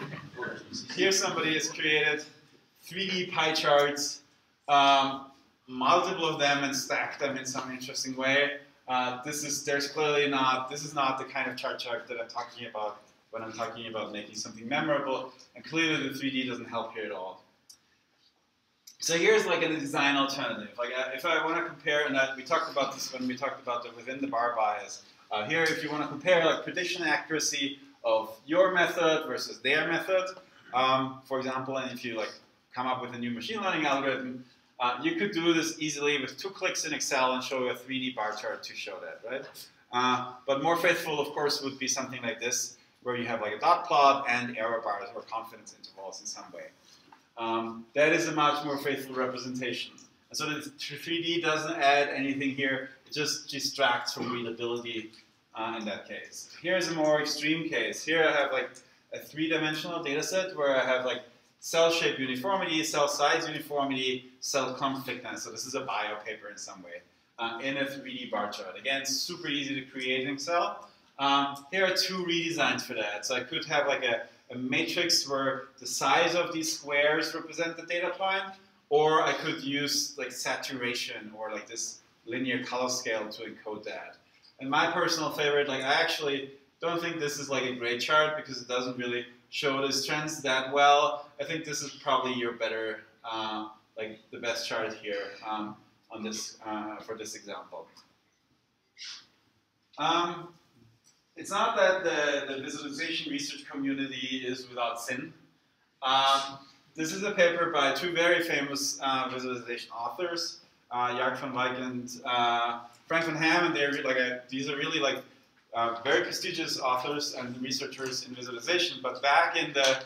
here somebody has created 3D pie charts, um, multiple of them, and stack them in some interesting way. Uh, this is there's clearly not this is not the kind of chart chart that I'm talking about when I'm talking about making something memorable, and clearly the 3D doesn't help here at all. So here's like a design alternative. Like uh, if I want to compare, and uh, we talked about this when we talked about the within the bar bias. Uh, here, if you want to compare like prediction accuracy of your method versus their method, um, for example, and if you like come up with a new machine learning algorithm, uh, you could do this easily with two clicks in Excel and show a 3D bar chart to show that, right? Uh, but more faithful, of course, would be something like this, where you have like a dot plot and error bars or confidence intervals in some way. Um, that is a much more faithful representation. And so the 3D doesn't add anything here, it just distracts from readability uh, in that case. Here's a more extreme case. Here I have like a three-dimensional data set where I have like cell shape uniformity, cell size uniformity, cell clump thickness. So this is a bio paper in some way uh, in a 3D bar chart. Again, super easy to create in Excel. Um, here are two redesigns for that. So I could have like a a matrix where the size of these squares represent the data point, or I could use like saturation or like this linear color scale to encode that. And my personal favorite, like I actually don't think this is like a great chart because it doesn't really show these trends that well. I think this is probably your better, uh, like the best chart here um, on this uh, for this example. Um, it's not that the, the visualization research community is without sin. Um, this is a paper by two very famous uh, visualization authors, uh, Jarke van Wijk and uh, Frank van Ham, and they're like a, these are really like uh, very prestigious authors and researchers in visualization. But back in the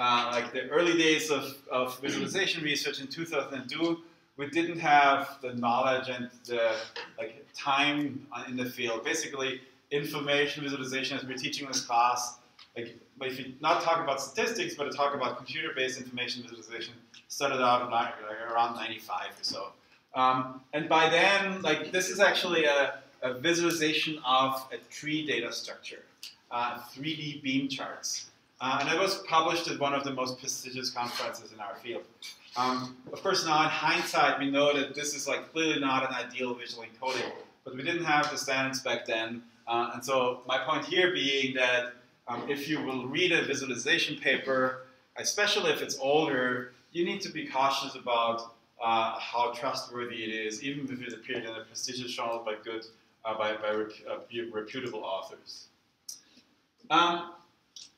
uh, like the early days of, of visualization research in 2002, we didn't have the knowledge and the like time in the field. Basically, information visualization as we're teaching this class. Like, if you not talk about statistics, but to talk about computer-based information visualization, started out in like, around 95 or so. Um, and by then, like this is actually a, a visualization of a tree data structure, uh, 3D beam charts. Uh, and it was published at one of the most prestigious conferences in our field. Um, of course, now in hindsight, we know that this is like clearly not an ideal visual encoding, but we didn't have the standards back then. Uh, and so my point here being that um, if you will read a visualization paper, especially if it's older, you need to be cautious about uh, how trustworthy it is, even if it appeared in a prestigious journal by good, uh, by, by uh, reputable authors. Um,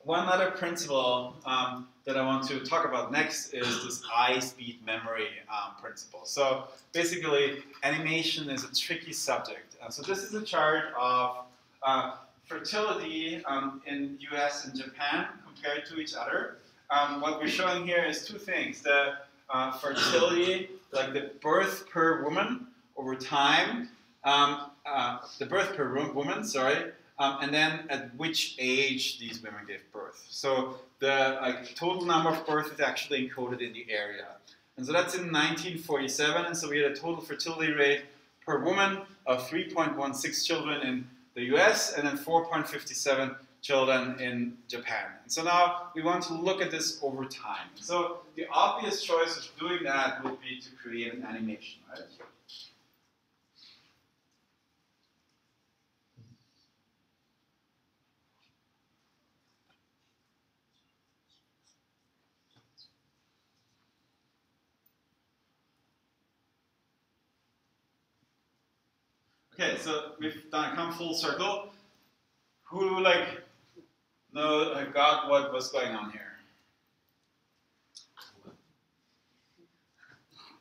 one other principle um, that I want to talk about next is this eyes beat memory um, principle. So basically, animation is a tricky subject. Uh, so this is a chart of uh, fertility um, in US and Japan compared to each other. Um, what we're showing here is two things. The uh, fertility, like the birth per woman over time, um, uh, the birth per woman, sorry, um, and then at which age these women gave birth. So the like, total number of births is actually encoded in the area. And so that's in 1947, and so we had a total fertility rate per woman of 3.16 children in the US and then 4.57 children in Japan. And so now we want to look at this over time. So the obvious choice of doing that would be to create an animation, right? Okay, so we've done come full circle. Who like know got what was going on here?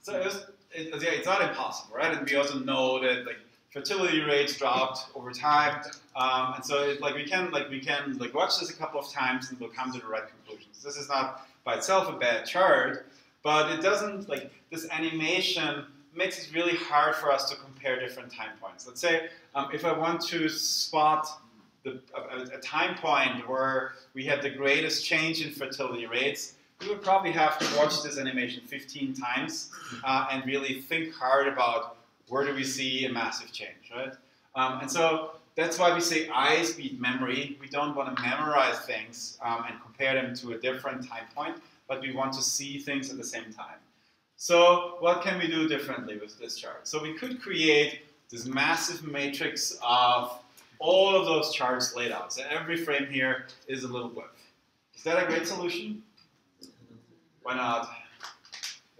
So it was, it, yeah, it's not impossible, right? And we also know that like fertility rates dropped over time, um, and so it, like we can like we can like watch this a couple of times and we'll come to the right conclusions. This is not by itself a bad chart, but it doesn't like this animation makes it really hard for us to compare different time points. Let's say um, if I want to spot the, a, a, time point where we had the greatest change in fertility rates, we would probably have to watch this animation 15 times uh, and really think hard about where do we see a massive change, right? Um, and so that's why we say eyes beat memory. We don't want to memorize things um, and compare them to a different time point, but we want to see things at the same time. So what can we do differently with this chart? So we could create this massive matrix of all of those charts laid out. So every frame here is a little blip. Is that a great solution? Why not?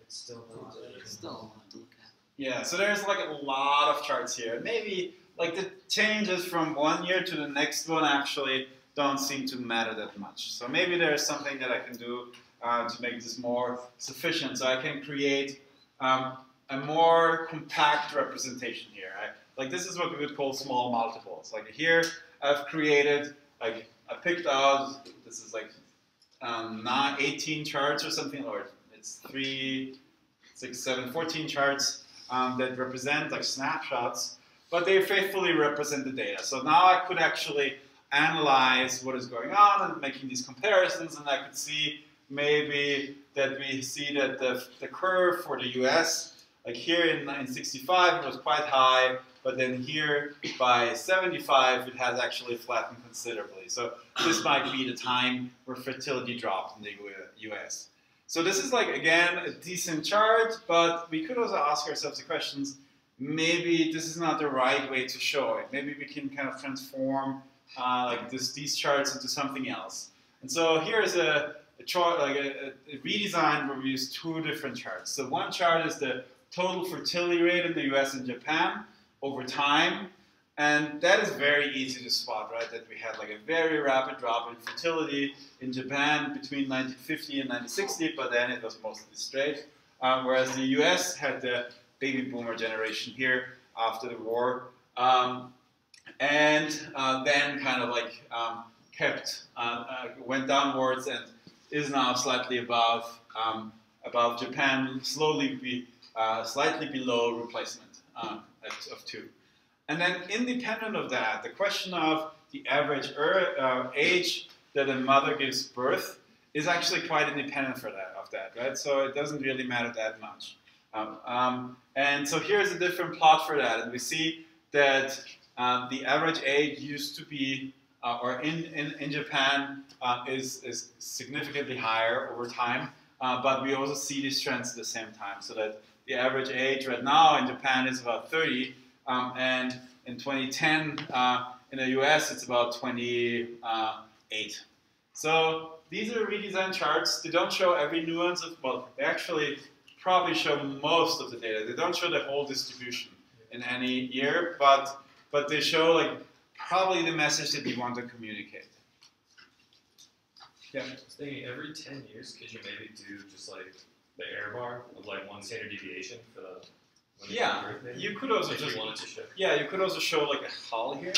It's still not. It's still a lot to look at. Yeah, so there's like a lot of charts here. Maybe like the changes from one year to the next one actually don't seem to matter that much. So maybe there's something that I can do uh, to make this more sufficient. So I can create um, a more compact representation here. Like this is what we would call small multiples. Like here I've created, like I picked out, this is like um, nine, 18 charts or something, or it's three, six, seven, 14 charts um, that represent like snapshots, but they faithfully represent the data. So now I could actually analyze what is going on and making these comparisons, and I could see maybe that we see that the, the curve for the US, like here in 1965, it was quite high, but then here by 75, it has actually flattened considerably. So this might be the time where fertility dropped in the US. So this is like, again, a decent chart, but we could also ask ourselves the questions, maybe this is not the right way to show it. Maybe we can kind of transform uh, like this, these charts into something else. And so here's a, a chart, like a, a, redesign where we use two different charts. So one chart is the total fertility rate in the US and Japan over time. And that is very easy to spot, right? That we had like a very rapid drop in fertility in Japan between 1950 and 1960, but then it was mostly straight. Um, whereas the US had the baby boomer generation here after the war. Um, and uh, then kind of like um, kept, uh, uh, went downwards and is now slightly above, um, above Japan, slowly be, uh, slightly below replacement um, of two. And then independent of that, the question of the average er, uh, age that a mother gives birth is actually quite independent for that of that, right? So it doesn't really matter that much. Um, um, and so here's a different plot for that, and we see that uh, the average age used to be, uh, or in, in, in Japan, uh, is, is significantly higher over time, uh, but we also see these trends at the same time, so that the average age right now in Japan is about 30, um, and in 2010 uh, in the US it's about 28. So these are redesigned charts. They don't show every nuance of, well, they actually probably show most of the data. They don't show the whole distribution in any year, but but they show like probably the message that we want to communicate. Yeah. I was thinking every 10 years, could you maybe do just like the error bar of like one standard deviation for the Yeah, give birth, maybe? You could also just you wanted to show. yeah, you could also show like a hull here,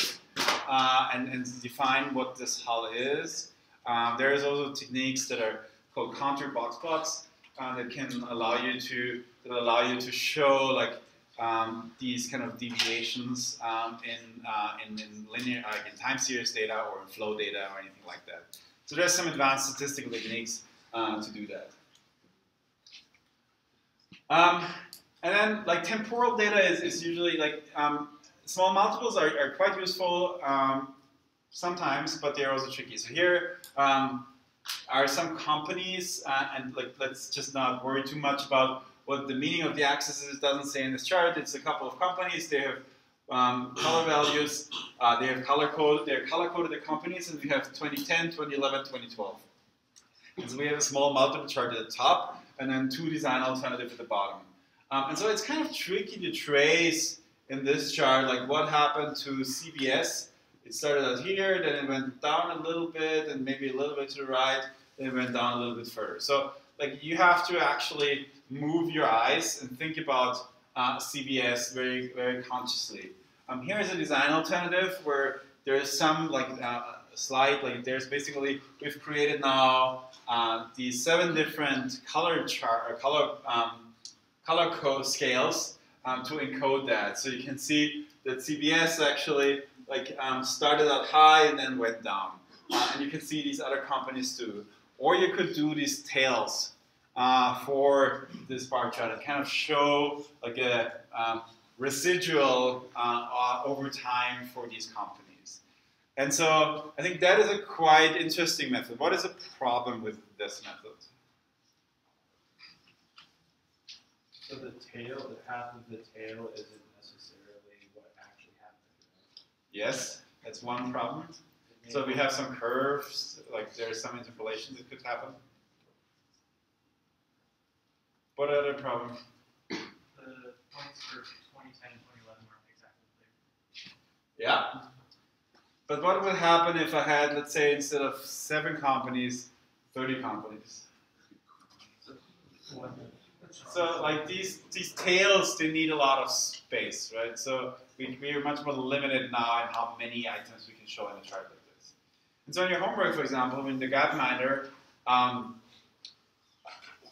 uh, and and define what this hull is. Um, there's also techniques that are called contour box plots uh, that can allow you to that allow you to show like um, these kind of deviations um, in, uh, in, in linear, in time series data or in flow data or anything like that. So there's some advanced statistical techniques uh, to do that. Um, and then like temporal data is, is usually like um, small multiples are, are quite useful um, sometimes, but they're also tricky. So here um, are some companies, uh, and like let's just not worry too much about what the meaning of the axis is. Doesn't say in this chart. It's a couple of companies. They have um, color values. Uh, they have color code. They're color coded the companies, and we have 2010, 2011, 2012. And so we have a small multiple chart at the top, and then two design alternatives at the bottom. Um, and so it's kind of tricky to trace in this chart, like what happened to CBS. It started out here, then it went down a little bit, and maybe a little bit to the right, then it went down a little bit further. So like you have to actually move your eyes and think about uh, CBS very, very consciously. Um, here is a design alternative where there is some like uh, slide, like there's basically, we've created now uh, these seven different color chart, or color, um, color code scales um, to encode that. So you can see that CBS actually like um, started out high and then went down. Uh, and you can see these other companies too. Or you could do these tails uh, for this bar chart and kind of show like a um, residual uh, uh, over time for these companies. And so I think that is a quite interesting method. What is the problem with this method? So the tail, the path of the tail isn't necessarily what actually happened. Yes, that's one problem. So we have some curves, like there's some interpolation that could happen. What other problem? The points for 2010 and 2011 aren't exactly clear. Yeah. But what would happen if I had, let's say, instead of seven companies, 30 companies? So like these these tails, they need a lot of space, right? So we, we are much more limited now in how many items we can show in a chart like this. And so in your homework, for example, in the Gapminder, um,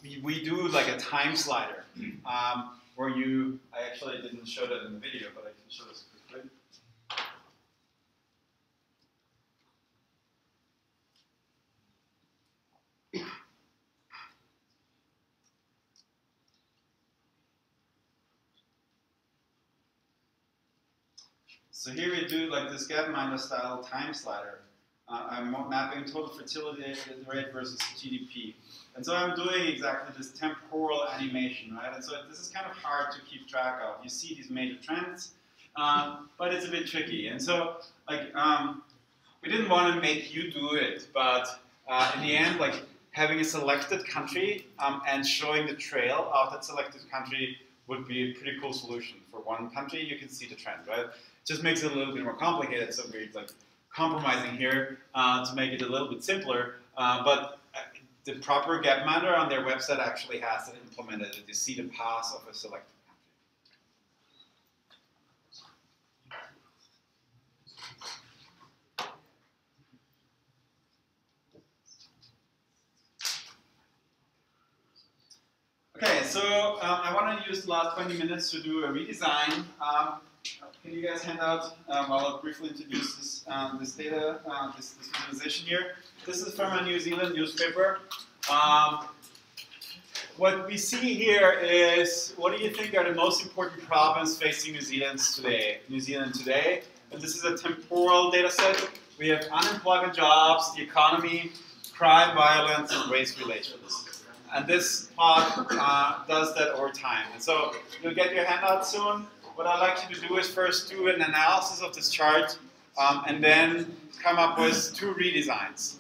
we, do like a time slider um, where you, I actually didn't show that in the video, but I can show this quickly. So here we do like this Gapminder style time slider. Uh, I'm mapping total fertility rate versus GDP. And so I'm doing exactly this temporal animation, right? And so this is kind of hard to keep track of. You see these major trends, um, but it's a bit tricky. And so, like, um, we didn't want to make you do it, but uh, in the end, like, having a selected country um, and showing the trail of that selected country would be a pretty cool solution. For one country, you can see the trend, right? It just makes it a little bit more complicated, so we're like compromising here uh, to make it a little bit simpler. Uh, but uh, the proper Gapminder on their website actually has it implemented. You see the path of a selected. Okay, so um, I want to use the last 20 minutes to do a redesign. Um, can you guys hand out um, while I briefly introduce this, um, this data, uh, this, this, visualization here? This is from a New Zealand newspaper. Um, what we see here is, what do you think are the most important problems facing New Zealand's today? New Zealand today, and this is a temporal data set. We have unemployment jobs, the economy, crime, violence, and race relations. And this plot uh, does that over time. And so you'll get your handout soon what I'd like you to do is first do an analysis of this chart um, and then come up with two redesigns.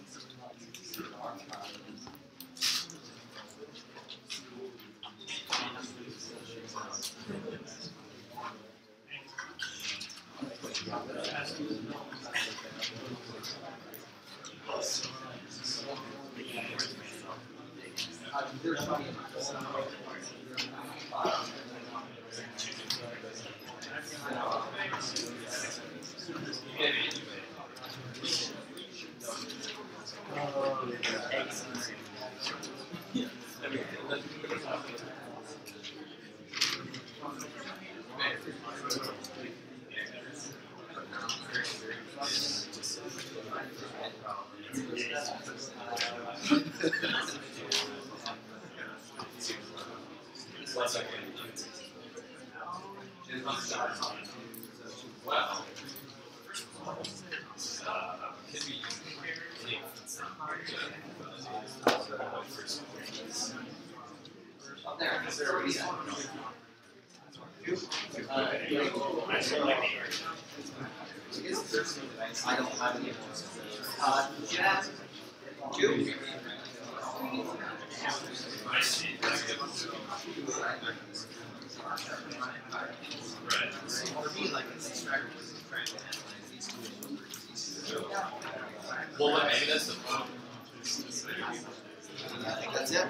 There. Is there? I don't have any. Uh, yeah. Two. I see. Right. For me, like it's extractor was trying to analyze these two. Well, maybe that's the point. I think that's it.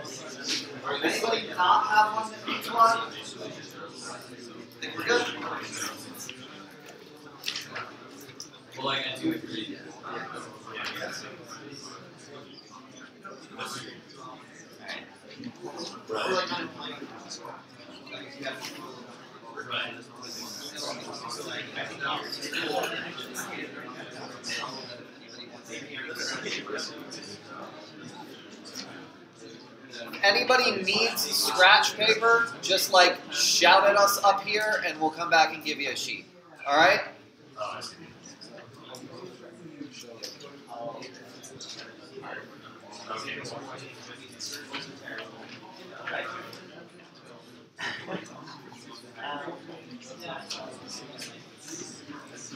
Anybody not have one one? think we're good. Well, I do agree. Playing. Right. Anybody needs scratch paper, just like shout at us up here and we'll come back and give you a sheet. All right?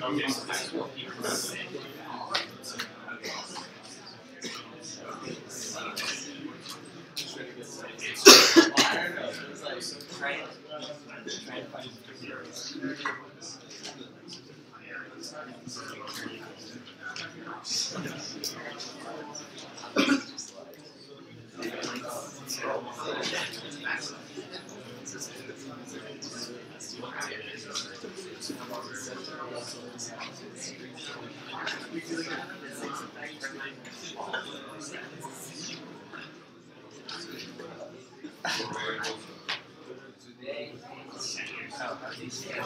Okay. So true. You're right, that's no, you're right. seven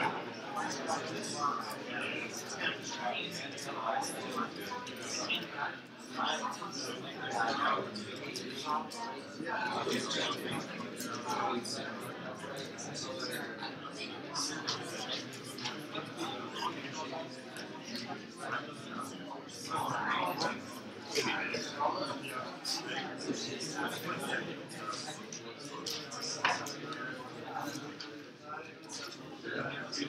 I guess you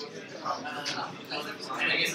And I guess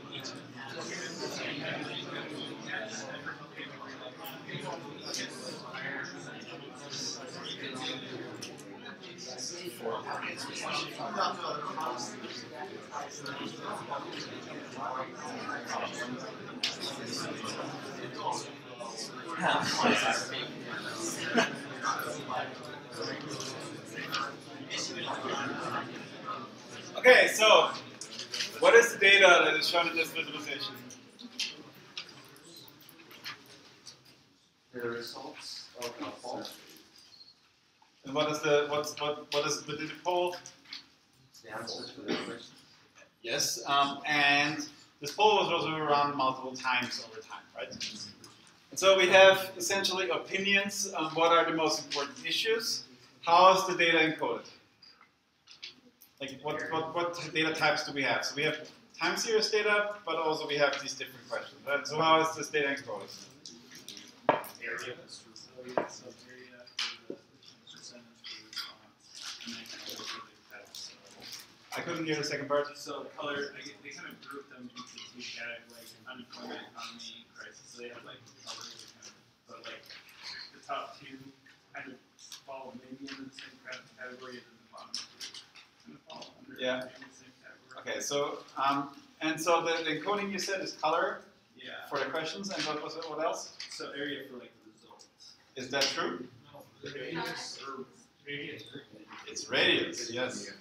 Okay, so what is the data that is shown in this visualization? The results of a poll. And what is the what's what what is the poll? the answers to the question. Yes, um, and this poll was also run multiple times over time, right? And so we have essentially opinions on what are the most important issues. How is the data encoded? Like what, what, what data types do we have? So we have time series data, but also we have these different questions. Right? So how is this data so. I couldn't hear the second part. So color, I they kind of group them into two categories, like unemployment, economy, crisis. So they have like kind of, but like the top two kind of fall maybe the same cat- category as the bottom two. Kind of fall under Yeah. maybe the same category. Okay, so um, and so the, the encoding you said is color Yeah. for the questions, and what was it? What else? So area for like the results. Is that true? Radius or radius. It's radius. Yes.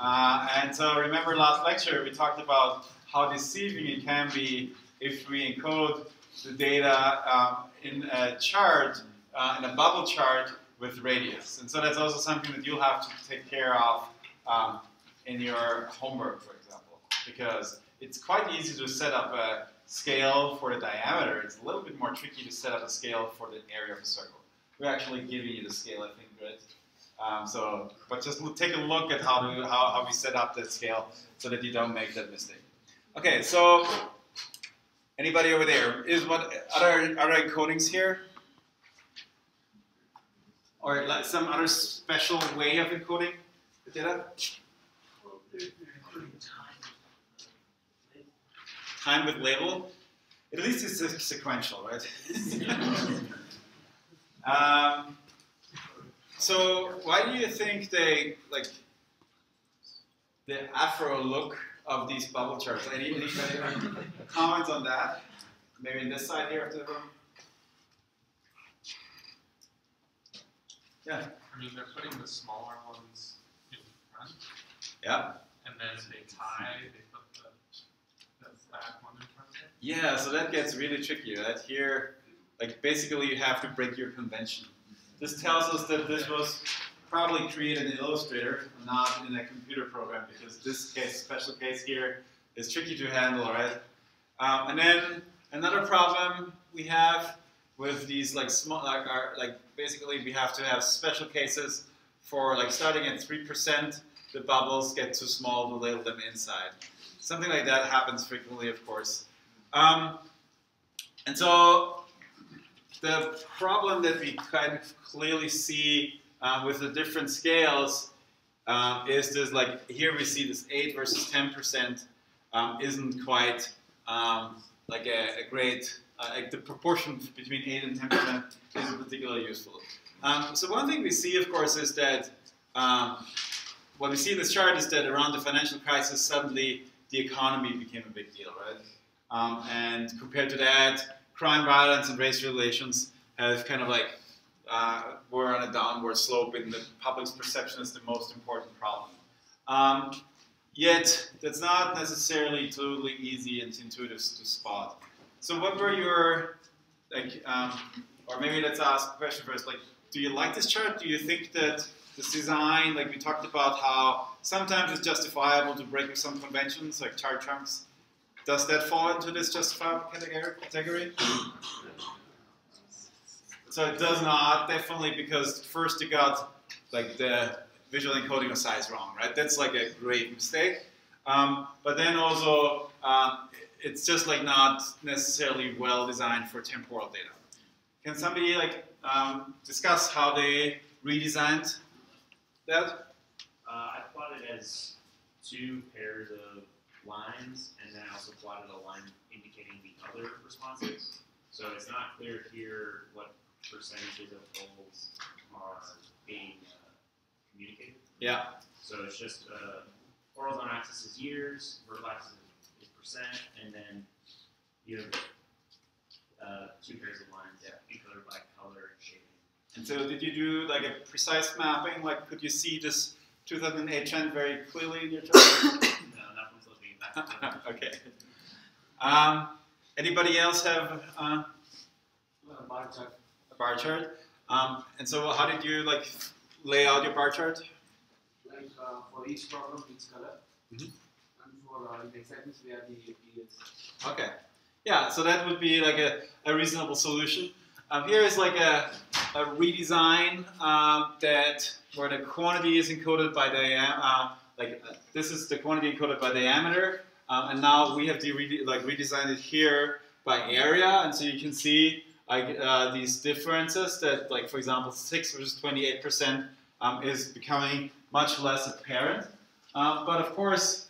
Uh, and so remember last lecture we talked about how deceiving it can be if we encode the data um, in a chart, uh, in a bubble chart with radius. And so that's also something that you'll have to take care of um, in your homework, for example, because it's quite easy to set up a scale for the diameter. It's a little bit more tricky to set up a scale for the area of a circle. We're actually giving you the scale, I think? Um, so, but just take a look at how, to, how, how we set up the scale so that you don't make that mistake. Okay, so anybody over there is what other other encodings here, or like some other special way of encoding the data? Well, they're, they're including time. Time with label. At least it's sequential, right? um, so why do you think they like the Afro look of these bubble charts? Any, any comments on that? Maybe in this side here of the room. Yeah. I mean, they're putting the smaller ones in front, Yeah. and then they tie, they put the, the flat one in front of it. Yeah, so that gets really tricky. That here, like basically, you have to break your convention. This tells us that this was probably created in Illustrator, not in a computer program, because this case, special case here, is tricky to handle, right? Um, and then another problem we have with these like small, like, like basically we have to have special cases for like starting at three percent, the bubbles get too small to label them inside. Something like that happens frequently, of course. Um, and so the problem that we kind of clearly see uh, with the different scales uh, is this like here we see this 8 versus 10% um, isn't quite um, like a, a great, uh, like the proportion between 8 and 10% isn't particularly useful. Um, so one thing we see, of course, is that um, what we see in this chart is that around the financial crisis, suddenly the economy became a big deal, right? Um, and compared to that, crime, violence, and race relations have kind of like uh, were on a downward slope in the public's perception as the most important problem. Um, yet, that's not necessarily totally easy and intuitive to spot. So, what were your like, um, or maybe let's ask a question first. Like, do you like this chart? Do you think that this design, like we talked about, how sometimes it's justifiable to break some conventions, like chart junks? Does that fall into this justifiable category? So it does not, definitely, because first you got like the visual encoding of size wrong, right? That's like a great mistake. Um, but then also, um, it's just like not necessarily well designed for temporal data. Can somebody like um, discuss how they redesigned that? Uh, I plotted as two pairs of lines, and then I also plotted a line indicating the other responses. So it's not clear here what percentages of goals are being uh, communicated. Yeah. So it's just uh, horizontal axis is years, vertical axis is percent, and then you have uh, two pairs of lines yeah. encoded by color and shading. And so did you do like a precise mapping? Like could you see this 2008 trend very clearly in your chart? no, that one's looking back. okay. Um, anybody else have uh, A bar chart. a bar chart? Um, and so how did you like lay out your bar chart? Like uh, for each problem, each color. Mhm. And for uh, the excitements, we have the periods. Okay. Yeah, so that would be like a, a reasonable solution. Um, here is like a, a redesign um, that where the quantity is encoded by the uh, like uh, this is the quantity encoded by diameter, um, and now we have to like redesigned it here by area, and so you can see like uh, these differences that like for example six versus twenty eight percent um, is becoming much less apparent. Um, but of course.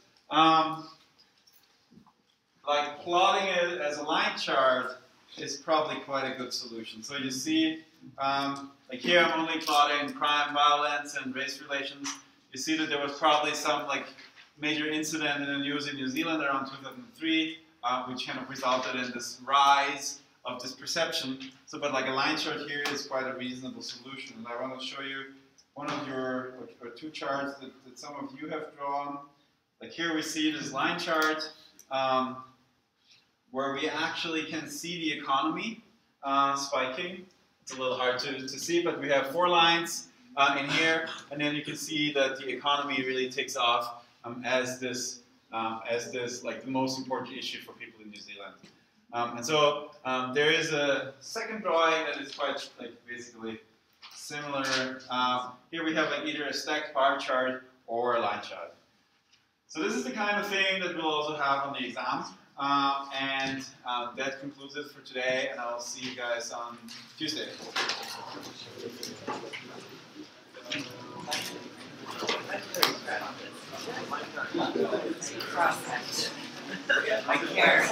Like plotting it as a line chart is probably quite a good solution. So you see Um, like here, I'm only plotting crime, violence, and race relations. You see that there was probably some like major incident in the news in New Zealand around 2003, uh, which kind of resulted in this rise of this perception. So, but like a line chart here is quite a reasonable solution. And I want to show you one of your, or, or two charts that, that some of you have drawn. Like here we see this line chart um, where we actually can see the economy uh, spiking. It's a little hard to, to see, but we have four lines uh, in here, and then you can see that the economy really takes off um, as this um, as this like the most important issue for people in New Zealand. Um, and so um, there is a second drawing that is quite like basically similar. Um, here we have like either a stacked bar chart or a line chart. So this is the kind of thing that we'll also have on the exam. Um, and um, that concludes it for today, and I'll see you guys on Tuesday. I care.